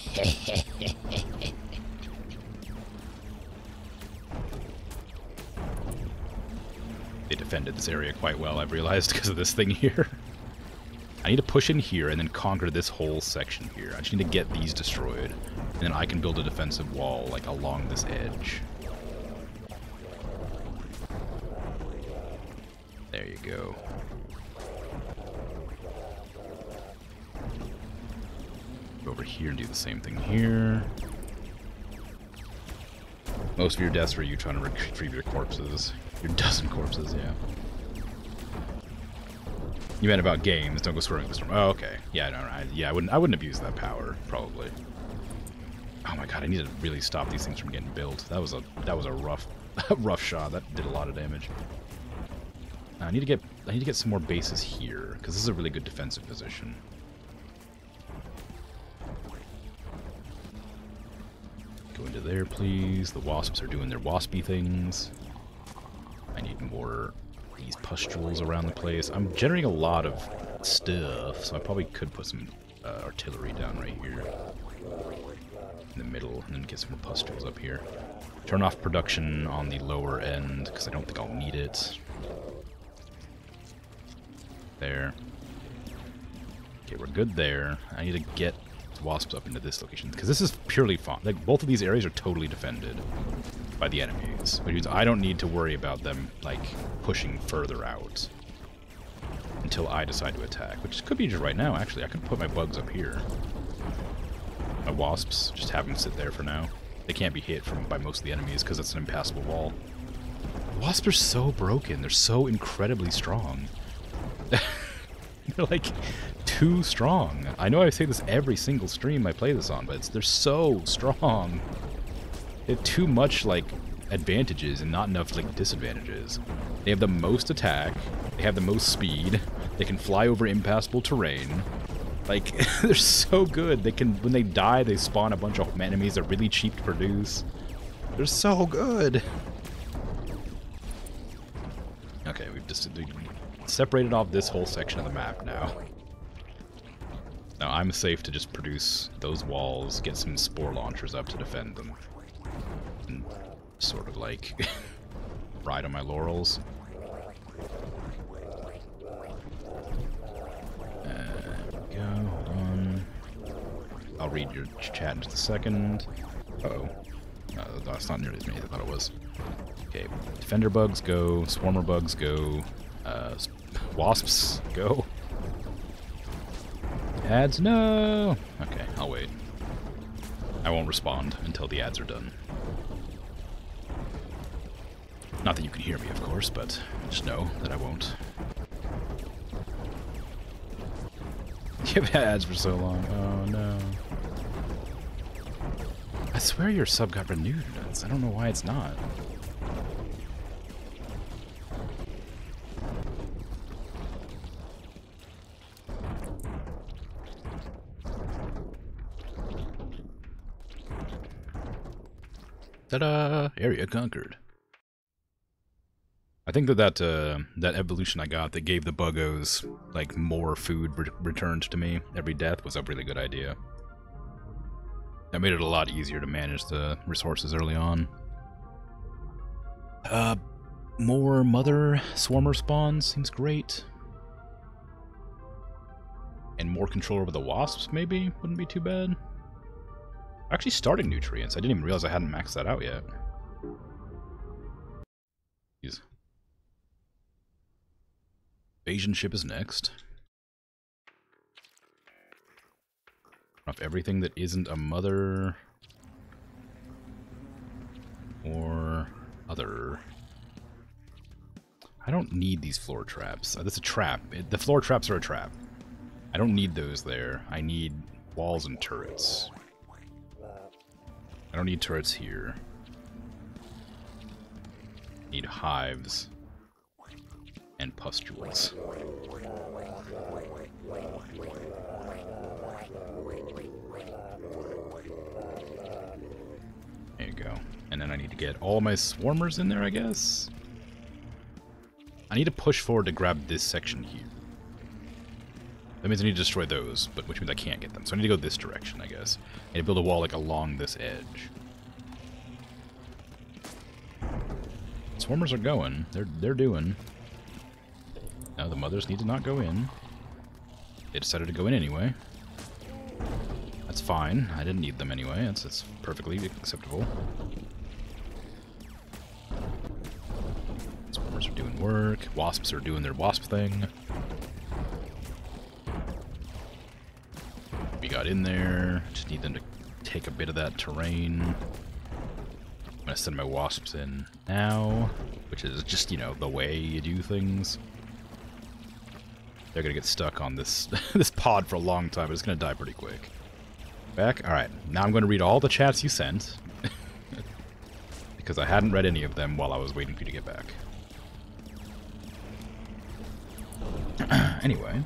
defended this area quite well, I've realized, because of this thing here. I need to push in here and then conquer this whole section here. I just need to get these destroyed, and then I can build a defensive wall, like, along this edge. There you go. Go over here and do the same thing here. Most of your deaths were you trying to retrieve your corpses. Your dozen corpses, yeah. You meant about games, don't go swearing the storm. Oh, okay. Yeah, no, I, yeah, I wouldn't I wouldn't abuse that power, probably. Oh my god, I need to really stop these things from getting built. That was a that was a rough rough shot. That did a lot of damage. I need to get I need to get some more bases here because this is a really good defensive position. Go into there, please. The wasps are doing their waspy things. I need more these pustules around the place. I'm generating a lot of stuff, so I probably could put some uh, artillery down right here in the middle, and then get some more pustules up here. Turn off production on the lower end, because I don't think I'll need it. There. Okay, we're good there. I need to get wasps up into this location, because this is purely fun. Like, both of these areas are totally defended by the enemies, which means I don't need to worry about them, like, pushing further out until I decide to attack, which could be just right now, actually. I could put my bugs up here. My wasps, just have them sit there for now. They can't be hit from by most of the enemies because it's an impassable wall. Wasps are so broken. They're so incredibly strong. they're like too strong. I know I say this every single stream I play this on, but they're so strong. They have too much like advantages and not enough like disadvantages. They have the most attack, they have the most speed, they can fly over impassable terrain. Like, they're so good. They can, when they die, they spawn a bunch of enemies that are really cheap to produce. They're so good. Okay, we've just separated off this whole section of the map now. Now I'm safe to just produce those walls, get some spore launchers up to defend them. And sort of like ride on my laurels. Uh, on I'll read your chat in just a second. Uh oh uh, That's not nearly as many as I thought it was. Okay, defender bugs go, swarmer bugs go, uh, wasps go. Ads, no! Okay, I'll wait. I won't respond until the ads are done. Not that you can hear me, of course, but just know that I won't. You've had ads for so long. Oh no. I swear your sub got renewed, I don't know why it's not. Ta-da! Area conquered. I think that that, uh, that evolution I got that gave the buggos, like, more food re returned to me every death was a really good idea. That made it a lot easier to manage the resources early on. Uh, more mother swarmer spawns seems great. And more control over the wasps, maybe? Wouldn't be too bad. Actually starting nutrients. I didn't even realize I hadn't maxed that out yet. Jeez. Asian ship is next. off everything that isn't a mother or other. I don't need these floor traps. Uh, that's a trap. It, the floor traps are a trap. I don't need those there. I need walls and turrets. I don't need turrets here. I need hives and pustules. There you go. And then I need to get all my swarmers in there, I guess? I need to push forward to grab this section here. That means I need to destroy those, but which means I can't get them. So I need to go this direction, I guess. I need to build a wall like along this edge. Swarmers are going. They're they're doing. Now the mothers need to not go in. They decided to go in anyway. That's fine. I didn't need them anyway. That's, that's perfectly acceptable. Swarmers are doing work. Wasps are doing their wasp thing. We got in there. Just need them to take a bit of that terrain. I'm gonna send my wasps in now, which is just, you know, the way you do things. They're gonna get stuck on this this pod for a long time, but it's gonna die pretty quick. Back? Alright, now I'm going to read all the chats you sent. because I hadn't read any of them while I was waiting for you to get back. anyway.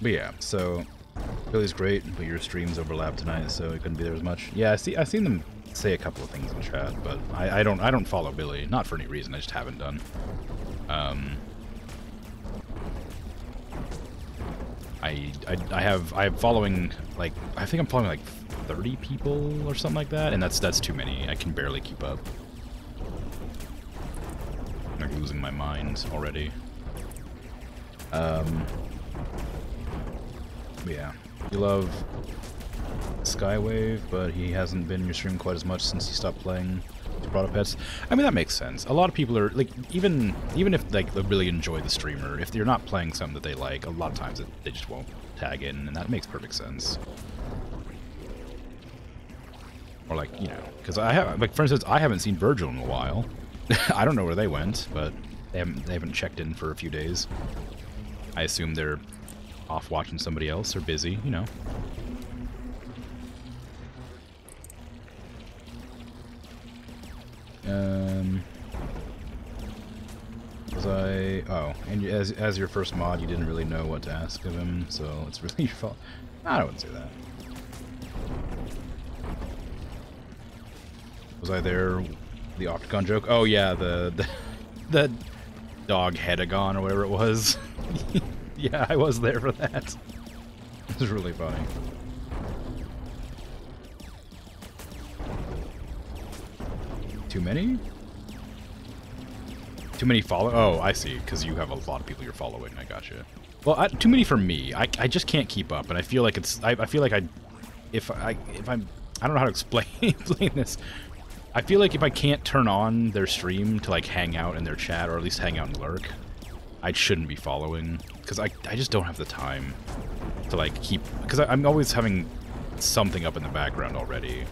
But yeah, so Billy's great, but your streams overlap tonight, so he couldn't be there as much. Yeah, I see. I've seen them say a couple of things in chat, but I, I don't. I don't follow Billy, not for any reason. I just haven't done. Um, I, I, I have I have following like I think I'm following like 30 people or something like that, and that's that's too many. I can barely keep up. I'm losing my mind already. Um, yeah, you love Skywave, but he hasn't been in your stream quite as much since he stopped playing brought pets. I mean, that makes sense. A lot of people are like, even even if like they really enjoy the streamer, if they're not playing something that they like, a lot of times it, they just won't tag in, and that makes perfect sense. Or like, you know, because I have, like, for instance, I haven't seen Virgil in a while. I don't know where they went, but they haven't they haven't checked in for a few days. I assume they're off watching somebody else or busy, you know. Um, was I? Oh, and as as your first mod, you didn't really know what to ask of him, so it's really your fault. I wouldn't say that. Was I there? The Opticon joke? Oh yeah, the the, the dog Hedagon or whatever it was. yeah, I was there for that. It was really funny. Too many? Too many follow? Oh, I see. Because you have a lot of people you're following. I gotcha. Well, I, too many for me. I, I just can't keep up, and I feel like it's. I, I feel like I, if I if I'm, I don't know how to explain explain this. I feel like if I can't turn on their stream to like hang out in their chat or at least hang out and lurk, I shouldn't be following because I I just don't have the time to like keep because I'm always having something up in the background already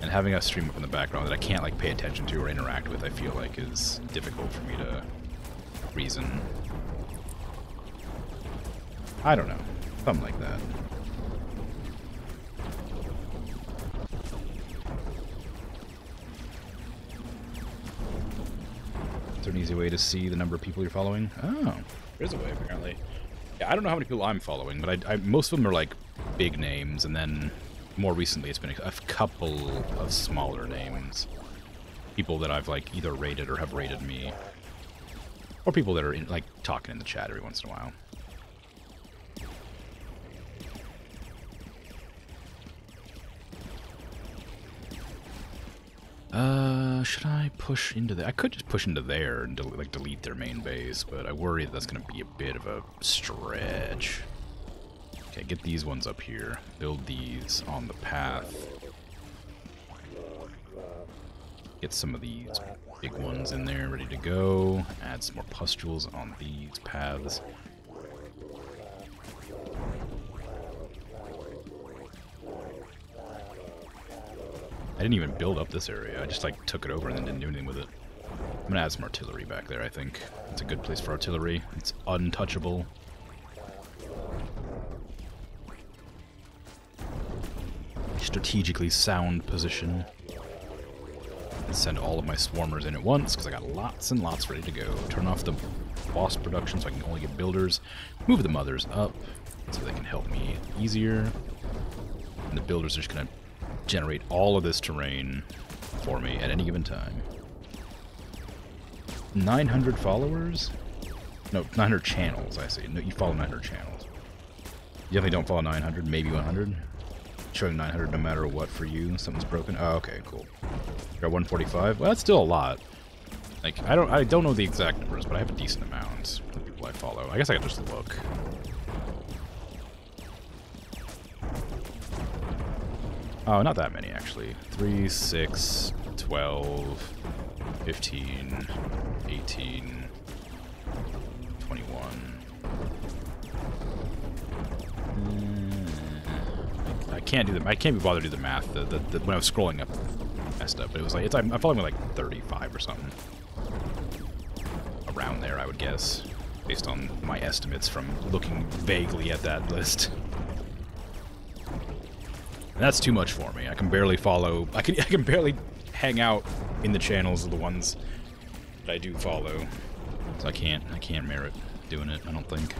and having a stream up in the background that I can't like pay attention to or interact with, I feel like is difficult for me to reason. I don't know. Something like that. Is there an easy way to see the number of people you're following? Oh, there's a way apparently. Yeah, I don't know how many people I'm following, but I, I, most of them are like big names, and then more recently it's been a couple of smaller names. People that I've like either rated or have rated me. Or people that are in, like talking in the chat every once in a while. Uh, should I push into there? I could just push into there and del like delete their main base, but I worry that that's going to be a bit of a stretch. Okay, get these ones up here. Build these on the path. Get some of these big ones in there ready to go. Add some more pustules on these paths. I didn't even build up this area. I just like took it over and then didn't do anything with it. I'm gonna add some artillery back there, I think. It's a good place for artillery. It's untouchable. strategically sound position. And send all of my swarmers in at once, because I got lots and lots ready to go. Turn off the boss production so I can only get builders. Move the mothers up so they can help me easier. And the builders are just to generate all of this terrain for me at any given time. 900 followers? No, 900 channels, I see. No, you follow 900 channels. You definitely don't follow 900, maybe 100? showing 900 no matter what for you. Something's broken. Oh, okay, cool. You Got 145. Well, that's still a lot. Like, I don't I don't know the exact numbers, but I have a decent amount of people I follow. I guess I can just look. Oh, not that many, actually. 3, 6, 12, 15, 18, 21. Mm, can't do the I can't be bothered to do the math. The, the, the, when I was scrolling up, messed up. But it was like it's I'm following like 35 or something. Around there, I would guess, based on my estimates from looking vaguely at that list. And that's too much for me. I can barely follow. I can I can barely hang out in the channels of the ones that I do follow. So I can't I can't merit doing it. I don't think.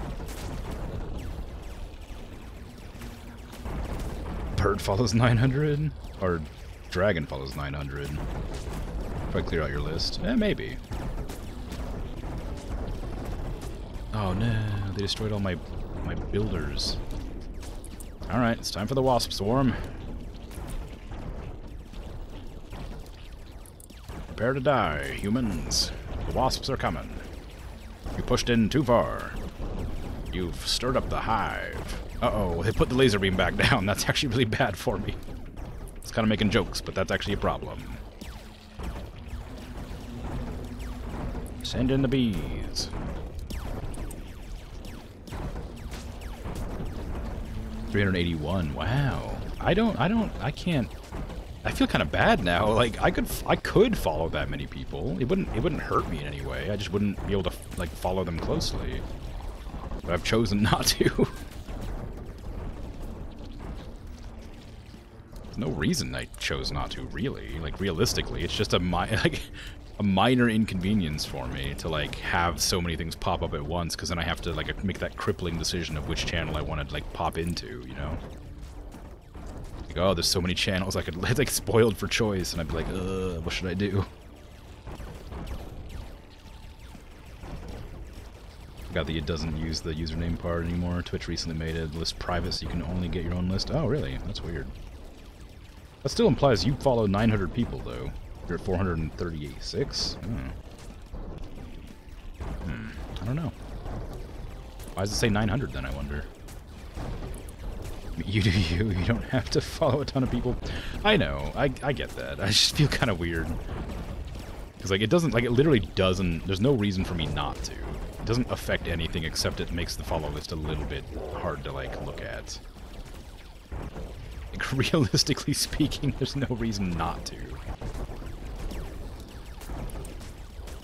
Bird follows 900 or Dragon follows 900. If I clear out your list, eh, maybe. Oh no, they destroyed all my my builders. Alright, it's time for the Wasp Swarm. Prepare to die, humans. The wasps are coming. You pushed in too far. You've stirred up the hive. Uh-oh, they put the laser beam back down. That's actually really bad for me. It's kind of making jokes, but that's actually a problem. Send in the bees. 381. Wow. I don't. I don't. I can't. I feel kind of bad now. Like I could. I could follow that many people. It wouldn't. It wouldn't hurt me in any way. I just wouldn't be able to like follow them closely. But I've chosen not to. There's no reason I chose not to. Really. Like realistically, it's just a like a minor inconvenience for me to like have so many things pop up at once because then I have to like make that crippling decision of which channel I want to like pop into, you know? Like, oh, there's so many channels I could like spoiled for choice and I'd be like, uh, what should I do? Got the it doesn't use the username part anymore. Twitch recently made it list private so you can only get your own list. Oh, really? That's weird. That still implies you follow 900 people, though. You're at 436? Hmm. hmm. I don't know. Why does it say 900 then, I wonder? You do you. You don't have to follow a ton of people. I know. I, I get that. I just feel kind of weird. Because, like, it doesn't, like, it literally doesn't, there's no reason for me not to. It doesn't affect anything except it makes the follow list a little bit hard to, like, look at. Like, realistically speaking, there's no reason not to.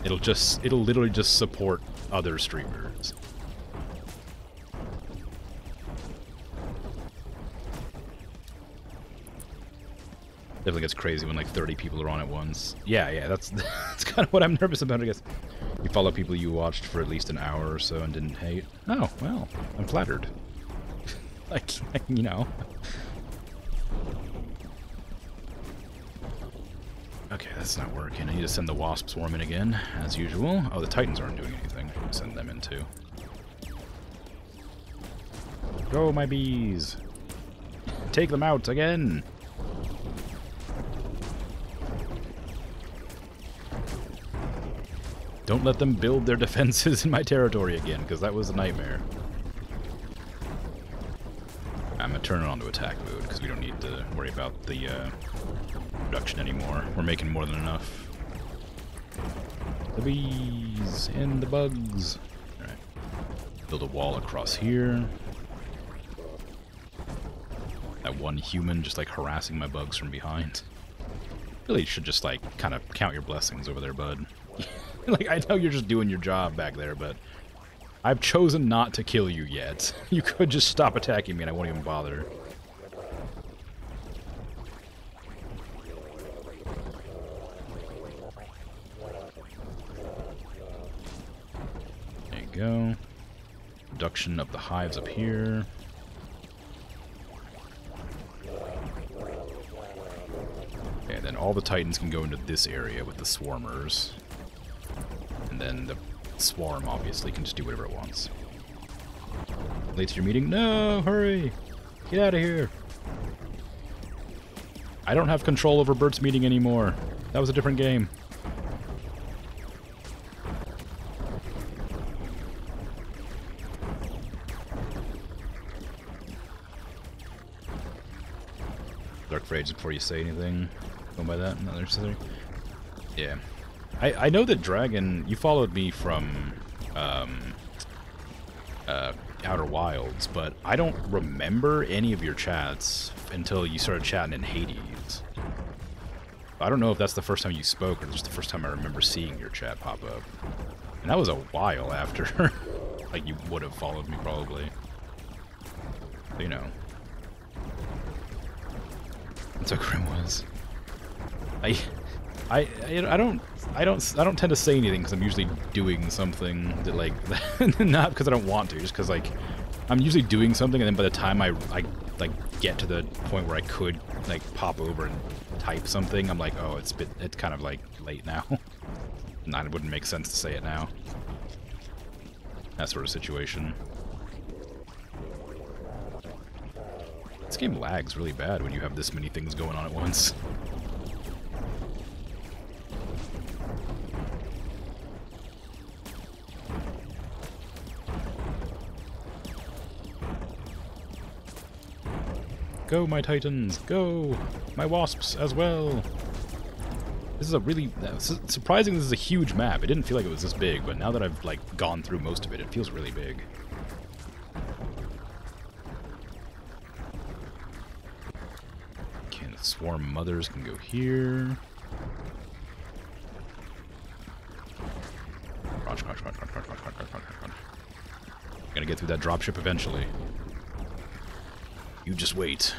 It'll just, it'll literally just support other streamers. Definitely gets crazy when like 30 people are on at once. Yeah, yeah, that's that's kind of what I'm nervous about, I guess. You follow people you watched for at least an hour or so and didn't hate. Oh, well, I'm flattered. like, you know. Okay, that's not working. I need to send the Wasp Swarm in again, as usual. Oh, the Titans aren't doing anything. Send them in too. Go, my bees! Take them out again! Don't let them build their defenses in my territory again, because that was a nightmare. I'm gonna turn it on to attack mode, because we don't need to worry about the uh, production anymore. We're making more than enough. The bees and the bugs. Alright. Build a wall across here. That one human just like harassing my bugs from behind. Really should just like kind of count your blessings over there, bud. like, I know you're just doing your job back there, but I've chosen not to kill you yet. You could just stop attacking me and I won't even bother. There you go. Reduction of the hives up here. Okay, then all the titans can go into this area with the swarmers. And then the swarm, obviously, can just do whatever it wants. Late to your meeting? No, hurry! Get out of here! I don't have control over Bert's meeting anymore. That was a different game. Dark Rage before you say anything. Going by that? Not necessary? Yeah. I, I know that Dragon, you followed me from um, uh, Outer Wilds, but I don't remember any of your chats until you started chatting in Hades. I don't know if that's the first time you spoke or just the first time I remember seeing your chat pop up. And that was a while after. like, you would have followed me, probably. But, you know. That's what Grim was. I, I, I don't, I don't, I don't tend to say anything because I'm usually doing something that like, not because I don't want to, just because like, I'm usually doing something and then by the time I, I like get to the point where I could like pop over and type something, I'm like, oh, it's bit, it's kind of like late now. Not, it wouldn't make sense to say it now. That sort of situation. This game lags really bad when you have this many things going on at once. Go, my titans, go! My wasps as well! This is a really... Uh, surprising this is a huge map. It didn't feel like it was this big, but now that I've, like, gone through most of it, it feels really big. Okay, the swarm mothers can go here. Crouch, crouch, crouch, crouch, crouch, crouch, crouch, crouch, crouch. Gonna get through that dropship eventually. You just wait.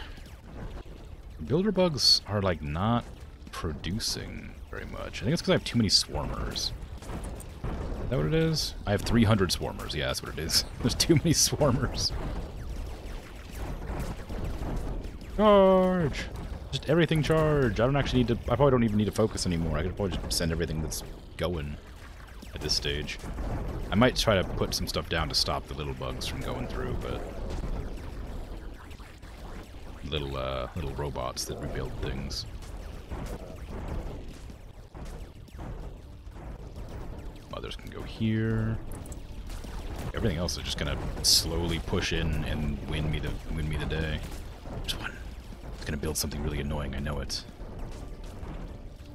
Builder bugs are like not producing very much. I think it's because I have too many swarmers. Is that what it is? I have 300 swarmers. Yeah, that's what it is. There's too many swarmers. Charge! Just everything charge. I don't actually need to... I probably don't even need to focus anymore. I could probably just send everything that's going at this stage. I might try to put some stuff down to stop the little bugs from going through, but little uh, little robots that rebuild things. Mothers can go here. Everything else is just gonna slowly push in and win me the win me the day. Just one. It's gonna build something really annoying. I know it.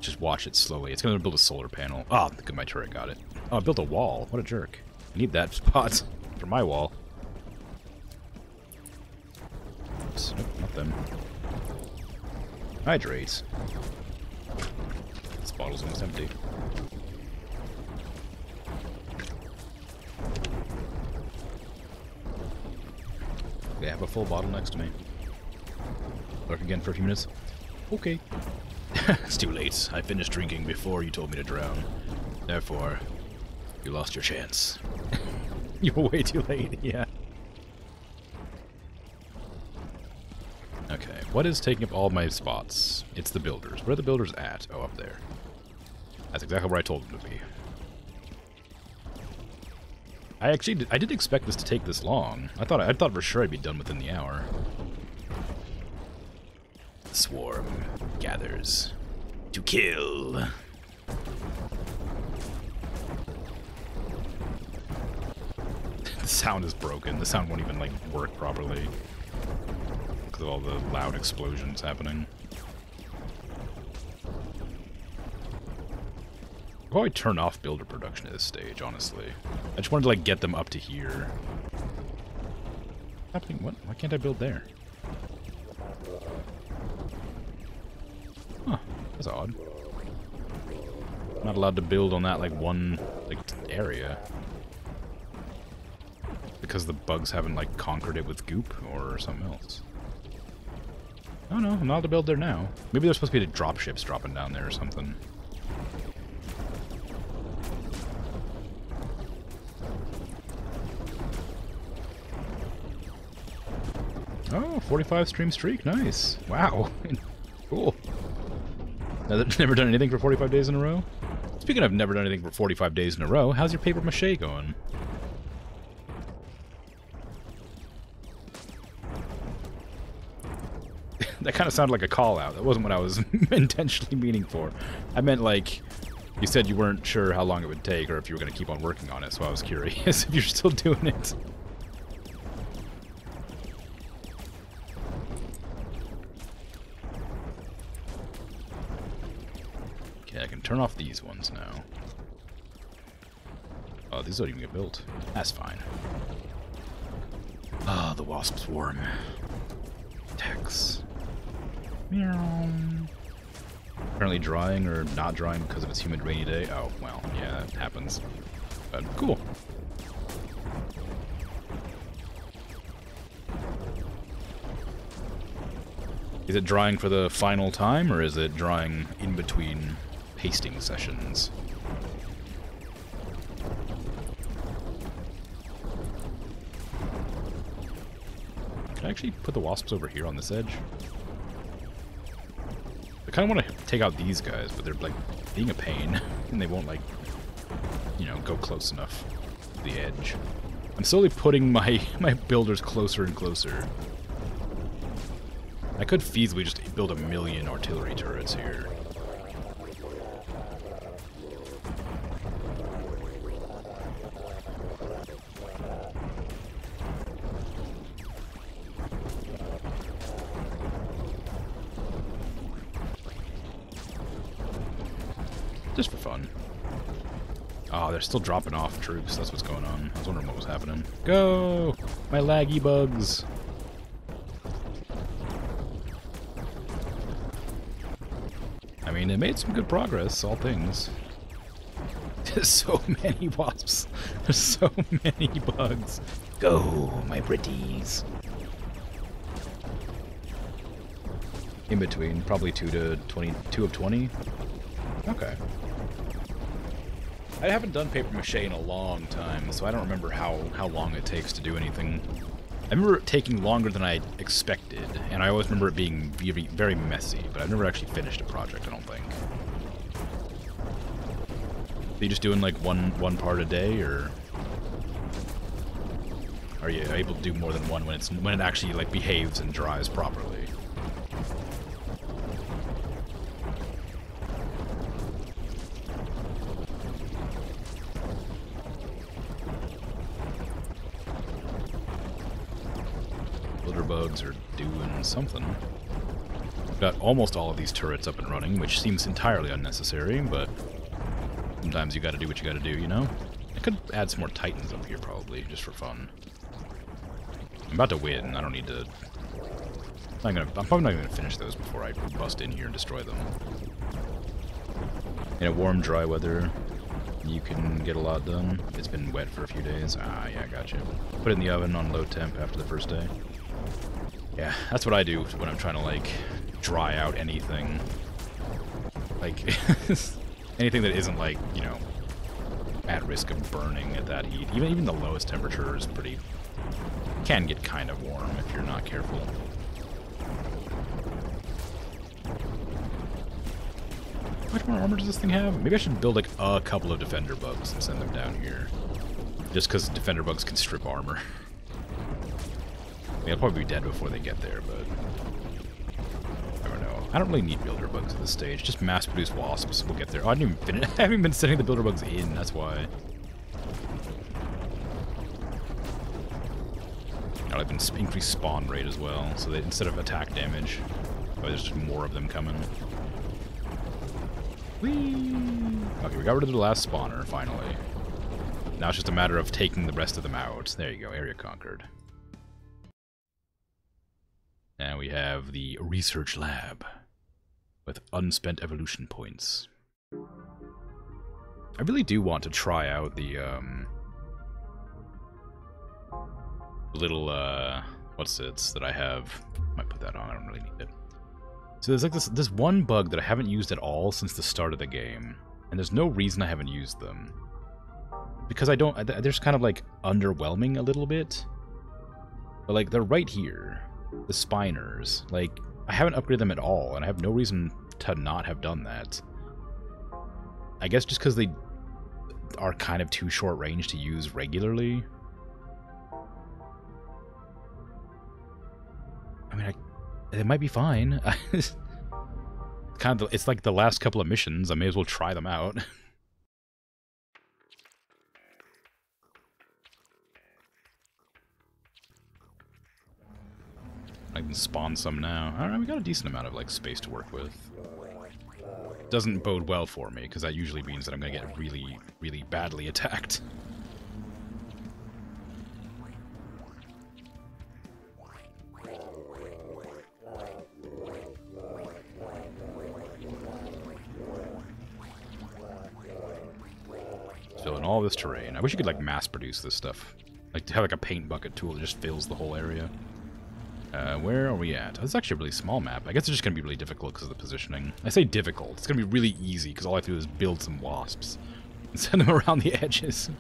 Just watch it slowly. It's gonna build a solar panel. Oh, good, my turret got it. Oh, I built a wall. What a jerk. I need that spot for my wall. Them. Hydrate. This bottle's almost empty. Okay, I have a full bottle next to me. Lurk again for a few minutes? Okay. it's too late. I finished drinking before you told me to drown. Therefore, you lost your chance. you were way too late, yeah. What is taking up all my spots? It's the builders. Where are the builders at? Oh, up there. That's exactly where I told them to be. I actually did, I didn't expect this to take this long. I thought I thought for sure I'd be done within the hour. The swarm gathers to kill. the sound is broken. The sound won't even like work properly because of all the loud explosions happening. I'll probably turn off builder production at this stage, honestly. I just wanted to like get them up to here. What's happening? What? Why can't I build there? Huh. That's odd. I'm not allowed to build on that like one like area. Because the bugs haven't like conquered it with goop or something else. Oh no, I'm allowed to build there now. Maybe there's supposed to be the drop ships dropping down there or something. Oh, 45 stream streak, nice. Wow, cool. Never done anything for 45 days in a row? Speaking of never done anything for 45 days in a row, how's your paper mache going? Kind of sounded like a call out. That wasn't what I was intentionally meaning for. I meant like you said you weren't sure how long it would take or if you were going to keep on working on it, so I was curious if you're still doing it. Okay, I can turn off these ones now. Oh, these don't even get built. That's fine. Ah, oh, the wasp's swarm. Tex. Meow. Currently drying or not drying because of its humid rainy day. Oh, well, yeah, that happens. But cool. Is it drying for the final time, or is it drying in between pasting sessions? Can I actually put the wasps over here on this edge? I kind of want to take out these guys, but they're, like, being a pain, and they won't, like, you know, go close enough to the edge. I'm slowly putting my, my builders closer and closer. I could feasibly just build a million artillery turrets here. Still dropping off troops. That's what's going on. I was wondering what was happening. Go! My laggy bugs! I mean, it made some good progress, all things. There's so many wasps. There's so many bugs. Go, my pretties. In between, probably 2 to 20, 2 of 20. I haven't done paper mache in a long time, so I don't remember how, how long it takes to do anything. I remember it taking longer than I expected, and I always remember it being very, very messy, but I've never actually finished a project, I don't think. Are you just doing like one one part a day, or are you able to do more than one when it's when it actually like behaves and dries properly? Almost all of these turrets up and running, which seems entirely unnecessary, but sometimes you gotta do what you gotta do, you know? I could add some more titans up here, probably, just for fun. I'm about to win, I don't need to... I'm, gonna, I'm probably not even gonna finish those before I bust in here and destroy them. In a warm, dry weather, you can get a lot done. It's been wet for a few days. Ah, yeah, gotcha. Put it in the oven on low temp after the first day. Yeah, that's what I do when I'm trying to, like, dry out anything. Like, anything that isn't, like, you know, at risk of burning at that heat. Even, even the lowest temperature is pretty... can get kind of warm if you're not careful. How much more armor does this thing have? Maybe I should build, like, a couple of Defender Bugs and send them down here. Just because Defender Bugs can strip armor. They'll probably be dead before they get there, but... I don't really need builder bugs at this stage. Just mass-produce wasps We'll get there. Oh, I didn't even finish. I haven't been sending the builder bugs in, that's why. I've been increased spawn rate as well, so that instead of attack damage, oh, there's just more of them coming. Whee! Okay, we got rid of the last spawner, finally. Now it's just a matter of taking the rest of them out. There you go, area conquered. Now we have the research lab with unspent evolution points. I really do want to try out the um, little uh, what's it that I have. Might put that on. I don't really need it. So there's like this this one bug that I haven't used at all since the start of the game, and there's no reason I haven't used them because I don't. They're just kind of like underwhelming a little bit, but like they're right here the spiners. Like, I haven't upgraded them at all, and I have no reason to not have done that. I guess just because they are kind of too short range to use regularly. I mean, I, it might be fine. kind of, it's like the last couple of missions. I may as well try them out. I can spawn some now. Alright, we got a decent amount of like space to work with. Doesn't bode well for me, because that usually means that I'm going to get really, really badly attacked. Filling all this terrain. I wish you could like mass produce this stuff. Like to have like a paint bucket tool that just fills the whole area. Uh, where are we at? This is actually a really small map. I guess it's just going to be really difficult because of the positioning. I say difficult. It's going to be really easy because all I have to do is build some wasps and send them around the edges.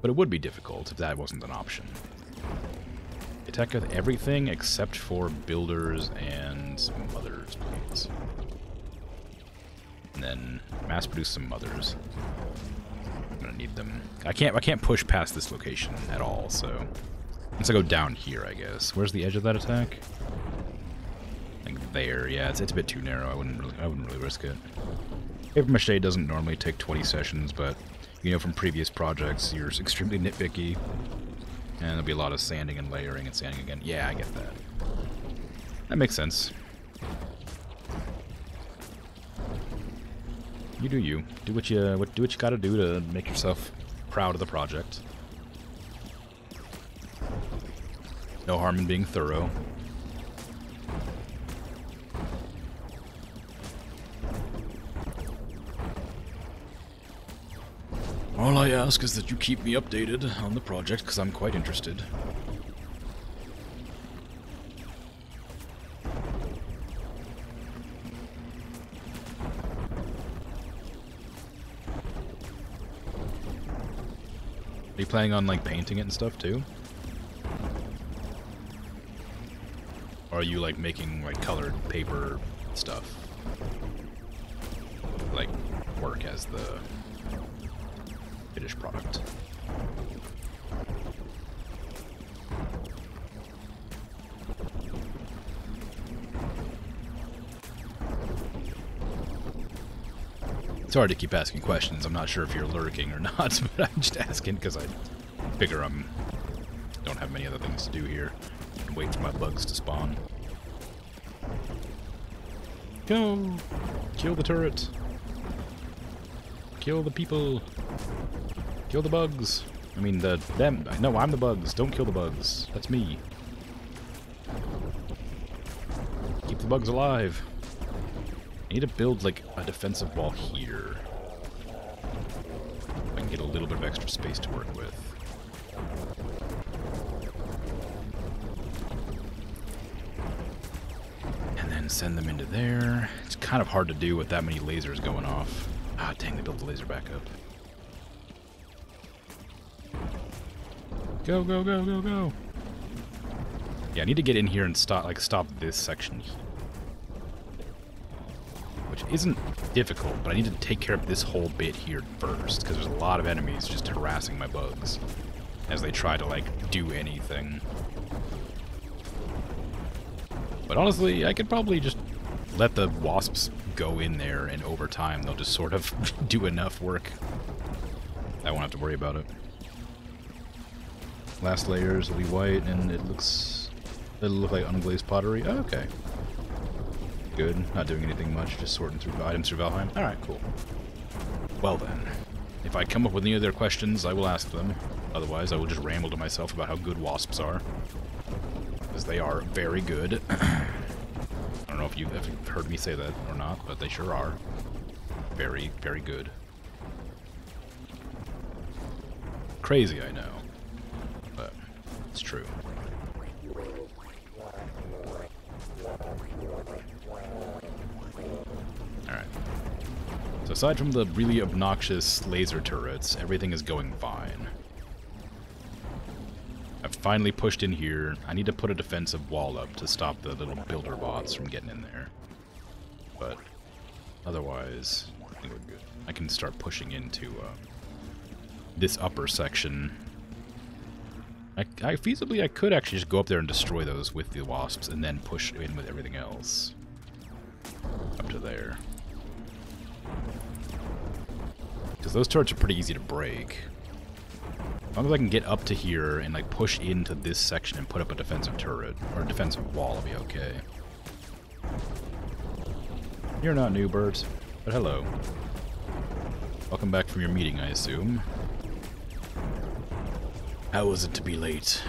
But it would be difficult if that wasn't an option. Attack with everything except for builders and mothers, please. And then mass produce some mothers. I'm gonna need them. I can't I can't push past this location at all, so once I go down here, I guess. Where's the edge of that attack? Like there, yeah, it's, it's a bit too narrow. I wouldn't really I wouldn't really risk it. Paper mache doesn't normally take 20 sessions, but you know from previous projects, you're extremely nitpicky, and there'll be a lot of sanding and layering and sanding again. Yeah, I get that. That makes sense. You do you. Do what you what do what you got to do to make yourself proud of the project. No harm in being thorough. All I ask is that you keep me updated on the project, because I'm quite interested. Are you planning on, like, painting it and stuff, too? Or are you, like, making, like, colored paper stuff? Like, work as the finished product. It's hard to keep asking questions. I'm not sure if you're lurking or not, but I'm just asking because I figure I'm don't have many other things to do here. Wait for my bugs to spawn. Go! Kill the turret! Kill the people! Kill the bugs. I mean, the them. No, I'm the bugs. Don't kill the bugs. That's me. Keep the bugs alive. I need to build, like, a defensive wall here. I can get a little bit of extra space to work with. And then send them into there. It's kind of hard to do with that many lasers going off. Ah, dang, they built the laser back up. Go, go, go, go, go. Yeah, I need to get in here and stop, like, stop this section Which isn't difficult, but I need to take care of this whole bit here first, because there's a lot of enemies just harassing my bugs as they try to, like, do anything. But honestly, I could probably just let the wasps go in there, and over time they'll just sort of do enough work. I won't have to worry about it. Last layers will be white, and it looks... It'll look like unglazed pottery. Oh, okay. Good. Not doing anything much, just sorting through items through Valheim. Alright, cool. Well then. If I come up with any other questions, I will ask them. Otherwise, I will just ramble to myself about how good wasps are. Because they are very good. I don't know if you've heard me say that or not, but they sure are. Very, very good. Crazy, I know. But it's true. So aside from the really obnoxious laser turrets, everything is going fine. I've finally pushed in here. I need to put a defensive wall up to stop the little builder bots from getting in there. But otherwise, I think we're good. I can start pushing into uh, this upper section I, I feasibly, I could actually just go up there and destroy those with the wasps and then push in with everything else. Up to there. Because those turrets are pretty easy to break. As long as I can get up to here and like push into this section and put up a defensive turret, or a defensive wall, I'll be okay. You're not new, Bert, but hello. Welcome back from your meeting, I assume. How was it to be late?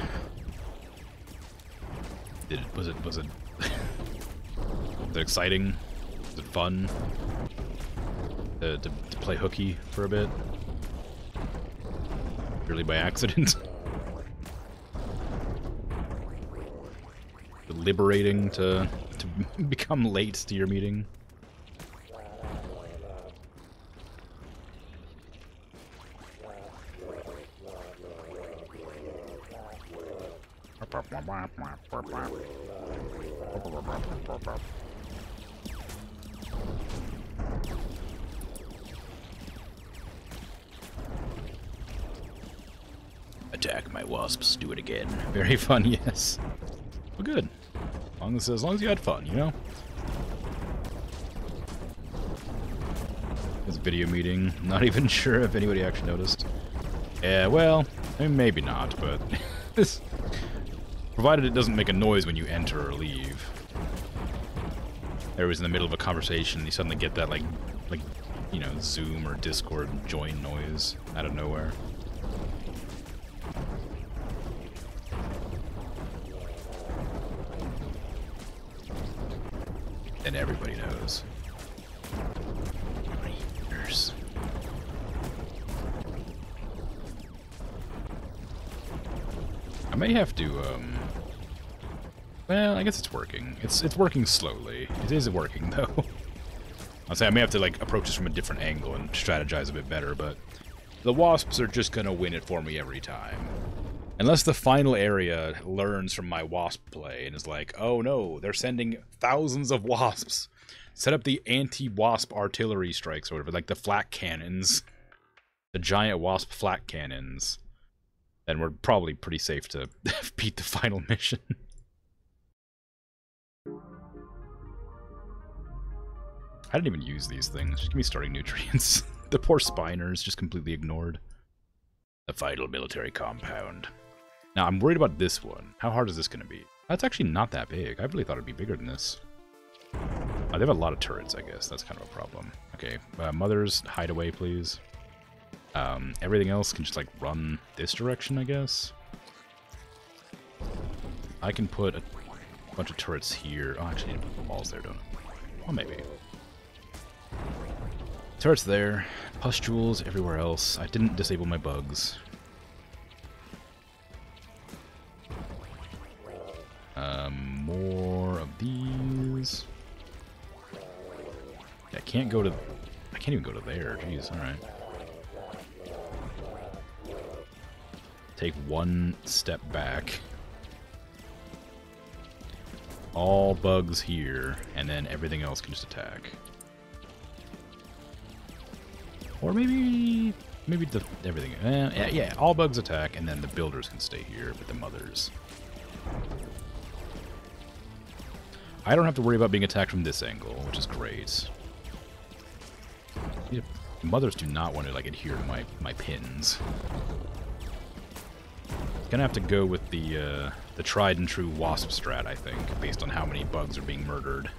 Did it, was it was it was it exciting? Was it fun? uh, to, to play hooky for a bit. Purely by accident. Liberating to, to become late to your meeting. Attack my wasps, do it again. Very fun, yes. Well, good. As long as, as long as you had fun, you know? This video meeting, not even sure if anybody actually noticed. Yeah, well, maybe not, but this Provided it doesn't make a noise when you enter or leave. There was in the middle of a conversation, you suddenly get that, like, like, you know, Zoom or Discord join noise out of nowhere. And everybody knows. I may have to, um, well, I guess it's working. It's it's working slowly. It is working, though. I'll say I may have to, like, approach this from a different angle and strategize a bit better, but the Wasps are just gonna win it for me every time. Unless the final area learns from my Wasp play and is like, oh no, they're sending thousands of Wasps. Set up the anti-Wasp artillery strikes or whatever, like the flak cannons. The giant Wasp flak cannons. Then we're probably pretty safe to beat the final mission. I didn't even use these things. Just give me starting nutrients. the poor spiners just completely ignored. The vital military compound. Now, I'm worried about this one. How hard is this going to be? That's actually not that big. I really thought it'd be bigger than this. Oh, they have a lot of turrets, I guess. That's kind of a problem. Okay, uh, Mother's Hideaway, please. Um, everything else can just, like, run this direction, I guess. I can put a bunch of turrets here. Oh, actually, I need to put the walls there, don't I? Well, maybe. Turrets there, pustules everywhere else. I didn't disable my bugs. Um, more of these. I can't go to... I can't even go to there. Jeez, alright. Take one step back. All bugs here, and then everything else can just attack. Or maybe... Maybe the everything. Yeah, yeah, all bugs attack, and then the builders can stay here with the mothers. I don't have to worry about being attacked from this angle, which is great. Yeah, mothers do not want to like adhere to my, my pins. Gonna have to go with the uh, the tried and true wasp strat, I think, based on how many bugs are being murdered,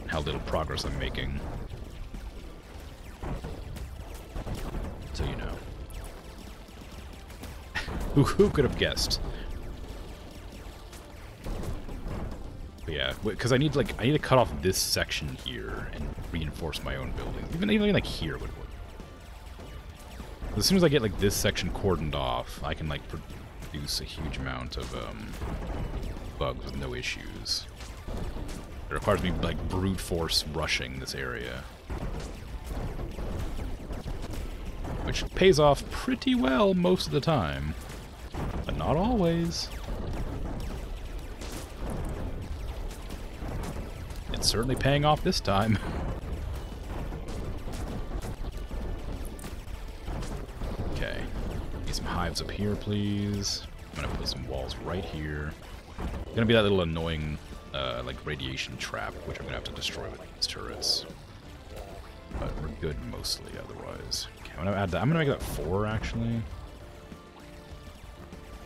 and how little progress I'm making. So you know. who, who could have guessed? Yeah, because I need like I need to cut off this section here and reinforce my own building. Even even like here would work. As soon as I get like this section cordoned off, I can like produce a huge amount of um, bugs with no issues. It requires me like brute force rushing this area. which pays off pretty well most of the time, but not always. It's certainly paying off this time. okay, need some hives up here, please. I'm gonna put some walls right here. gonna be that little annoying, uh, like radiation trap, which I'm gonna have to destroy with these turrets. But we're good mostly otherwise. Okay, I'm gonna add that. I'm gonna make that four actually.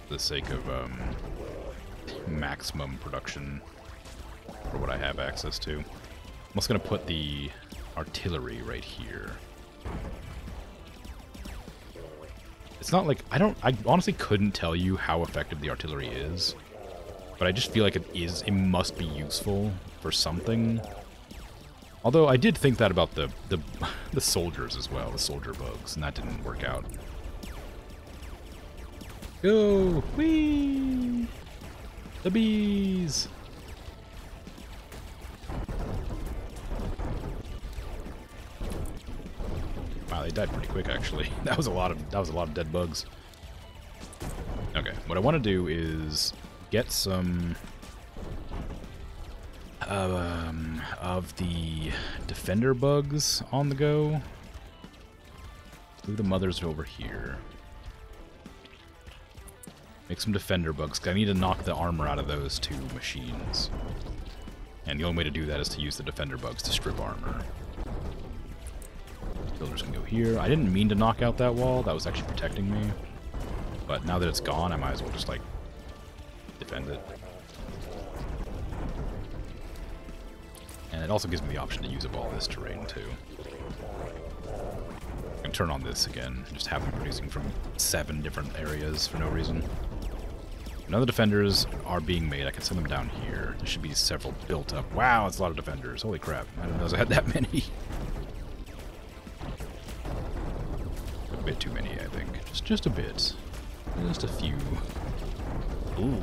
For the sake of um, maximum production for what I have access to. I'm just gonna put the artillery right here. It's not like I don't I honestly couldn't tell you how effective the artillery is. But I just feel like it is it must be useful for something. Although I did think that about the, the, the soldiers as well, the soldier bugs, and that didn't work out. Go! Whee! The bees! They died pretty quick actually. That was a lot of that was a lot of dead bugs. Okay, what I want to do is get some um, of the defender bugs on the go. The mothers over here. Make some defender bugs, I need to knock the armor out of those two machines. And the only way to do that is to use the defender bugs to strip armor. Builders can go here. I didn't mean to knock out that wall. That was actually protecting me. But now that it's gone, I might as well just, like, defend it. And it also gives me the option to use up all this terrain, too. I can turn on this again, and just have them producing from seven different areas for no reason. Now the defenders are being made. I can send them down here. There should be several built up. Wow, it's a lot of defenders. Holy crap. I didn't know I had that many. Bit too many, I think. Just, just a bit. Just a few. Ooh.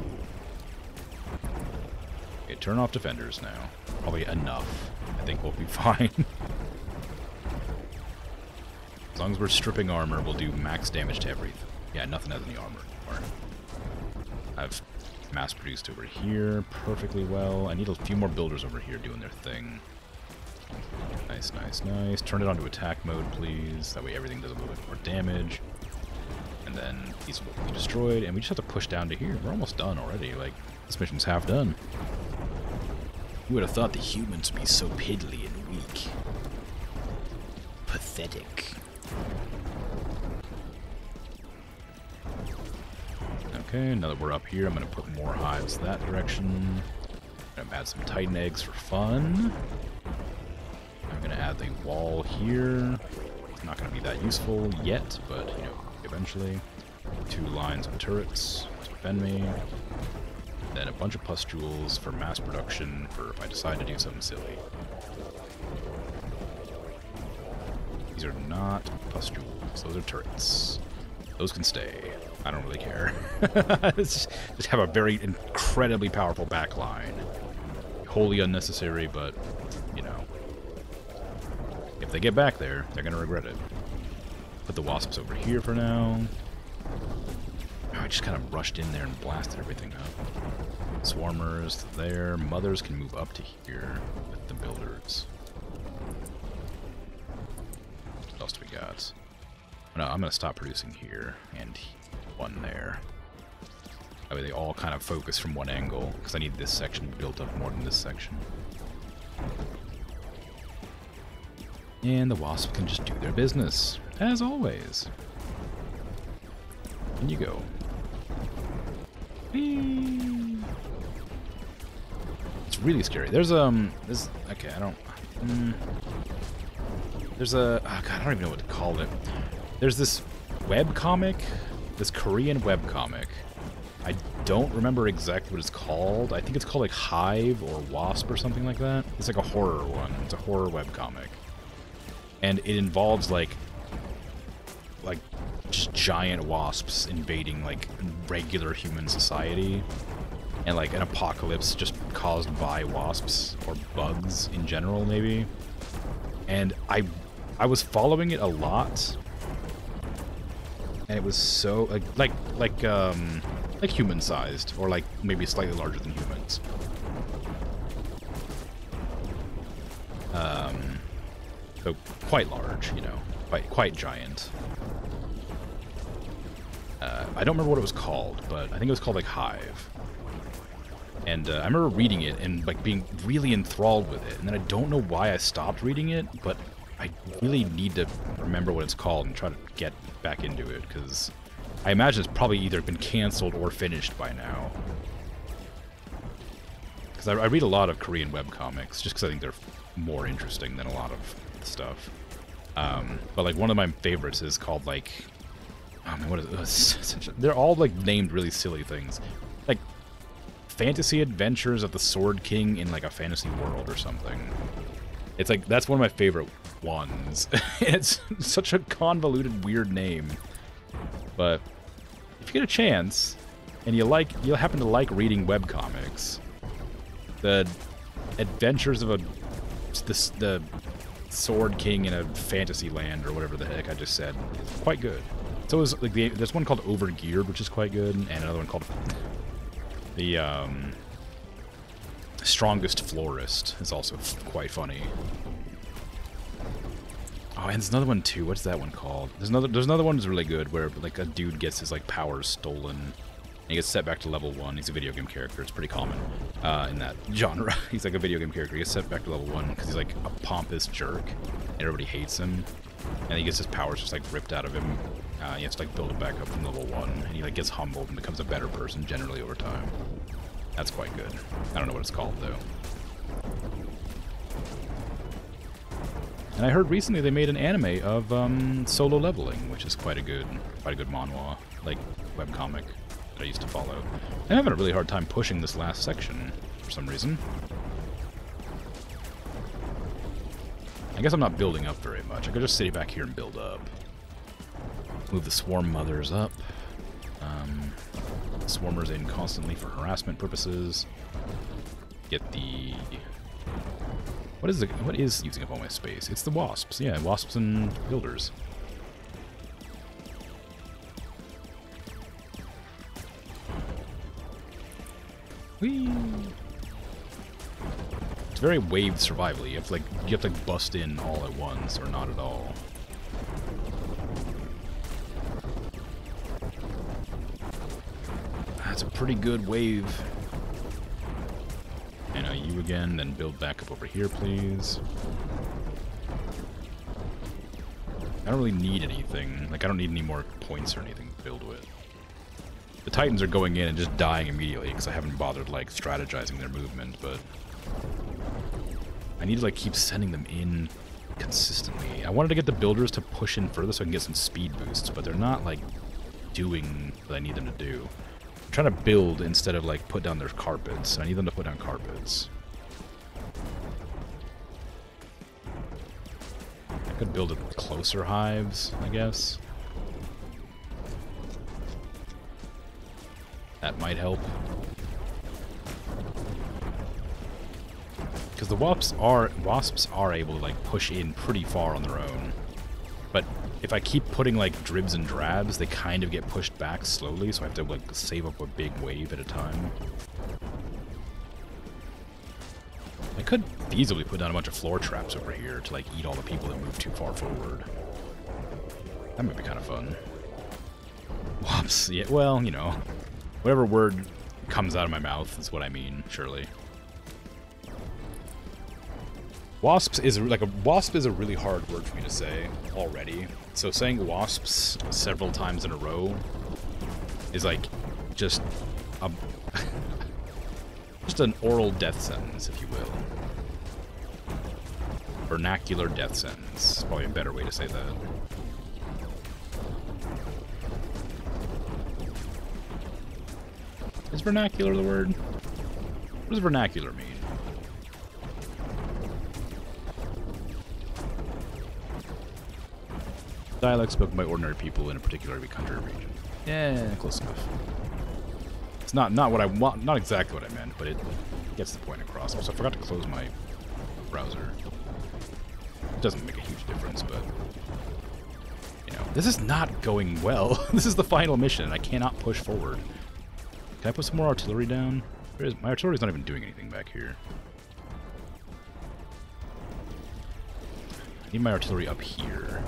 Okay, turn off defenders now. Probably enough. I think we'll be fine. as long as we're stripping armor, we'll do max damage to everything. Yeah, nothing has any armor anymore. I've mass produced over here perfectly well. I need a few more builders over here doing their thing. Nice, nice, nice. Turn it onto attack mode, please. That way everything does a little bit more damage. And then these will be destroyed, and we just have to push down to here. We're almost done already. Like, this mission's half done. Who would have thought the humans would be so piddly and weak? Pathetic. Okay, now that we're up here, I'm going to put more hives that direction. I'm going to add some titan eggs for fun. I'm to add the wall here. It's not to be that useful yet, but, you know, eventually. Two lines of turrets to defend me. Then a bunch of pustules for mass production for if I decide to do something silly. These are not pustules, those are turrets. Those can stay. I don't really care. just have a very incredibly powerful backline. Wholly unnecessary, but. If they get back there, they're going to regret it. Put the wasps over here for now. Oh, I just kind of rushed in there and blasted everything up. Swarmers there. Mothers can move up to here with the builders. What else do we got? Oh, no, I'm going to stop producing here and one there. That way they all kind of focus from one angle, because I need this section built up more than this section. And the wasp can just do their business, as always. And you go. Whee! It's really scary. There's um, okay. I don't. Mm, there's a oh god. I don't even know what to call it. There's this web comic this Korean webcomic. I don't remember exactly what it's called. I think it's called like Hive or Wasp or something like that. It's like a horror one. It's a horror webcomic. And it involves like like just giant wasps invading like regular human society and like an apocalypse just caused by wasps or bugs in general maybe. And I I was following it a lot and it was so like like um like human sized or like maybe slightly larger than humans. Quite large, you know, quite quite giant. Uh, I don't remember what it was called, but I think it was called like Hive. And uh, I remember reading it and like being really enthralled with it, and then I don't know why I stopped reading it, but I really need to remember what it's called and try to get back into it, because I imagine it's probably either been canceled or finished by now. Because I, I, read a lot of Korean webcomics, just because I think they're more interesting than a lot of stuff. Um, but like one of my favorites is called like, oh man, what is it? They're all like named really silly things, like Fantasy Adventures of the Sword King in like a fantasy world or something. It's like that's one of my favorite ones. it's such a convoluted, weird name. But if you get a chance, and you like, you happen to like reading web comics, the Adventures of a, this, the Sword King in a fantasy land or whatever the heck I just said. It's quite good. So is like the, there's one called Overgeared, which is quite good, and another one called the um, Strongest Florist is also quite funny. Oh, and there's another one too. What's that one called? There's another. There's another one that's really good where like a dude gets his like powers stolen. He gets set back to level one. He's a video game character. It's pretty common uh, in that genre. he's like a video game character. He gets set back to level one because he's like a pompous jerk. Everybody hates him. And he gets his powers just like ripped out of him. Uh, he has to like build it back up from level one. And he like gets humbled and becomes a better person generally over time. That's quite good. I don't know what it's called though. And I heard recently they made an anime of um, solo leveling, which is quite a good, quite a good manhwa, like webcomic I used to follow. I'm having a really hard time pushing this last section for some reason. I guess I'm not building up very much. I could just sit back here and build up. Move the swarm mothers up. Um, swarmers in constantly for harassment purposes. Get the what is the what is using up all my space? It's the wasps. Yeah, wasps and builders. Whee! It's very wave survival. You have to like you have to like bust in all at once or not at all. That's a pretty good wave And uh, you again, then build back up over here, please. I don't really need anything. Like, I don't need any more points or anything to build with. The Titans are going in and just dying immediately because I haven't bothered, like, strategizing their movement, but... I need to, like, keep sending them in consistently. I wanted to get the builders to push in further so I can get some speed boosts, but they're not, like, doing what I need them to do. I'm trying to build instead of, like, put down their carpets. I need them to put down carpets. I could build it closer hives, I guess. Might help. Because the wasps are wasps are able to like push in pretty far on their own. But if I keep putting like dribs and drabs, they kind of get pushed back slowly, so I have to like save up a big wave at a time. I could feasibly put down a bunch of floor traps over here to like eat all the people that move too far forward. That might be kind of fun. Whoops. Yeah, well, you know, whatever word comes out of my mouth is what I mean, surely. Wasps is like a wasp is a really hard word for me to say already. So saying wasps several times in a row is like just a just an oral death sentence, if you will. Vernacular death sentence. Probably a better way to say that. Is vernacular the word? What does vernacular mean? Dialect spoken by ordinary people in a particular country or region. Yeah, close enough. It's not not what I want, not exactly what I meant, but it gets the point across. So I forgot to close my browser. It doesn't make a huge difference, but you know, this is not going well. this is the final mission. I cannot push forward. Can I put some more artillery down? my artillery's not even doing anything back here. I need my artillery up here.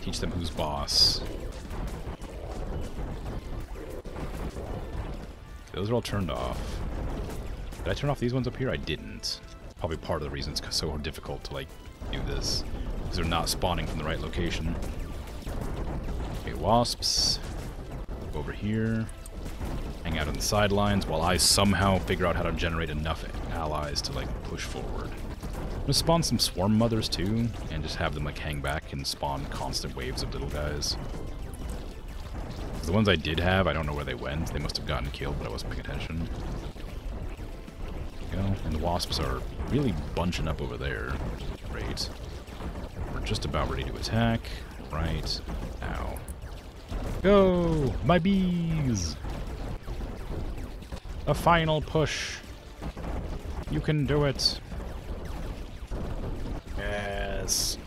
Teach them who's boss. Those are all turned off. Did I turn off these ones up here? I didn't. Probably part of the reason it's so difficult to, like, do this. Because they're not spawning from the right location. Okay, wasps. Over here. Hang out on the sidelines while I somehow figure out how to generate enough allies to, like, push forward. I'm gonna spawn some swarm mothers, too, and just have them, like, hang back and spawn constant waves of little guys. The ones I did have, I don't know where they went. They must have gotten killed, but I wasn't paying attention. You know, and the wasps are really bunching up over there. Great. We're just about ready to attack. Right now. Go! My bees! A final push. You can do it. Yes.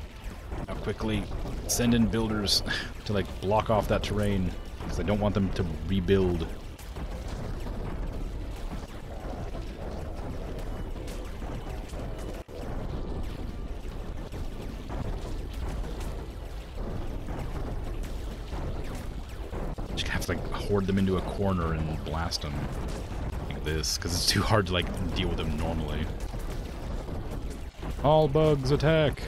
Now quickly send in builders to like block off that terrain because I don't want them to rebuild. Like hoard them into a corner and blast them like this because it's too hard to like deal with them normally. All bugs attack!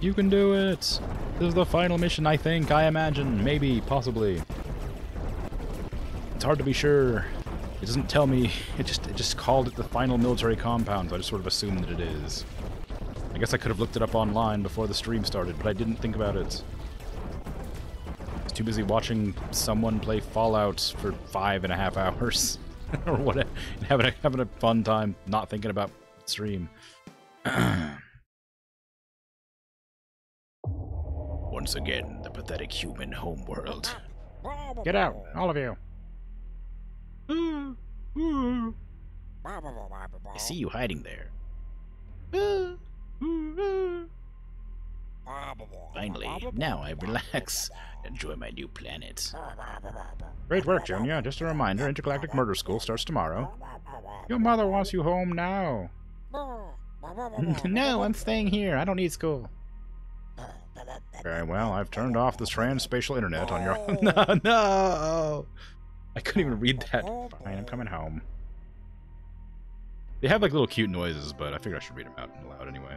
You can do it! This is the final mission, I think, I imagine, maybe, possibly. It's hard to be sure. It doesn't tell me, it just it just called it the final military compound, so I just sort of assumed that it is. I guess I could have looked it up online before the stream started, but I didn't think about it. Too busy watching someone play Fallout for five and a half hours. or whatever, having a, having a fun time not thinking about stream. Once again, the pathetic human homeworld. Get out, all of you. I see you hiding there. Finally, now I relax. Enjoy my new planet. Great work, Junior. Just a reminder, Intergalactic Murder School starts tomorrow. Your mother wants you home now. no, I'm staying here. I don't need school. Very well, I've turned off the trans-spatial internet on your... no, no! I couldn't even read that. Fine, I'm coming home. They have like little cute noises, but I figured I should read them out loud anyway.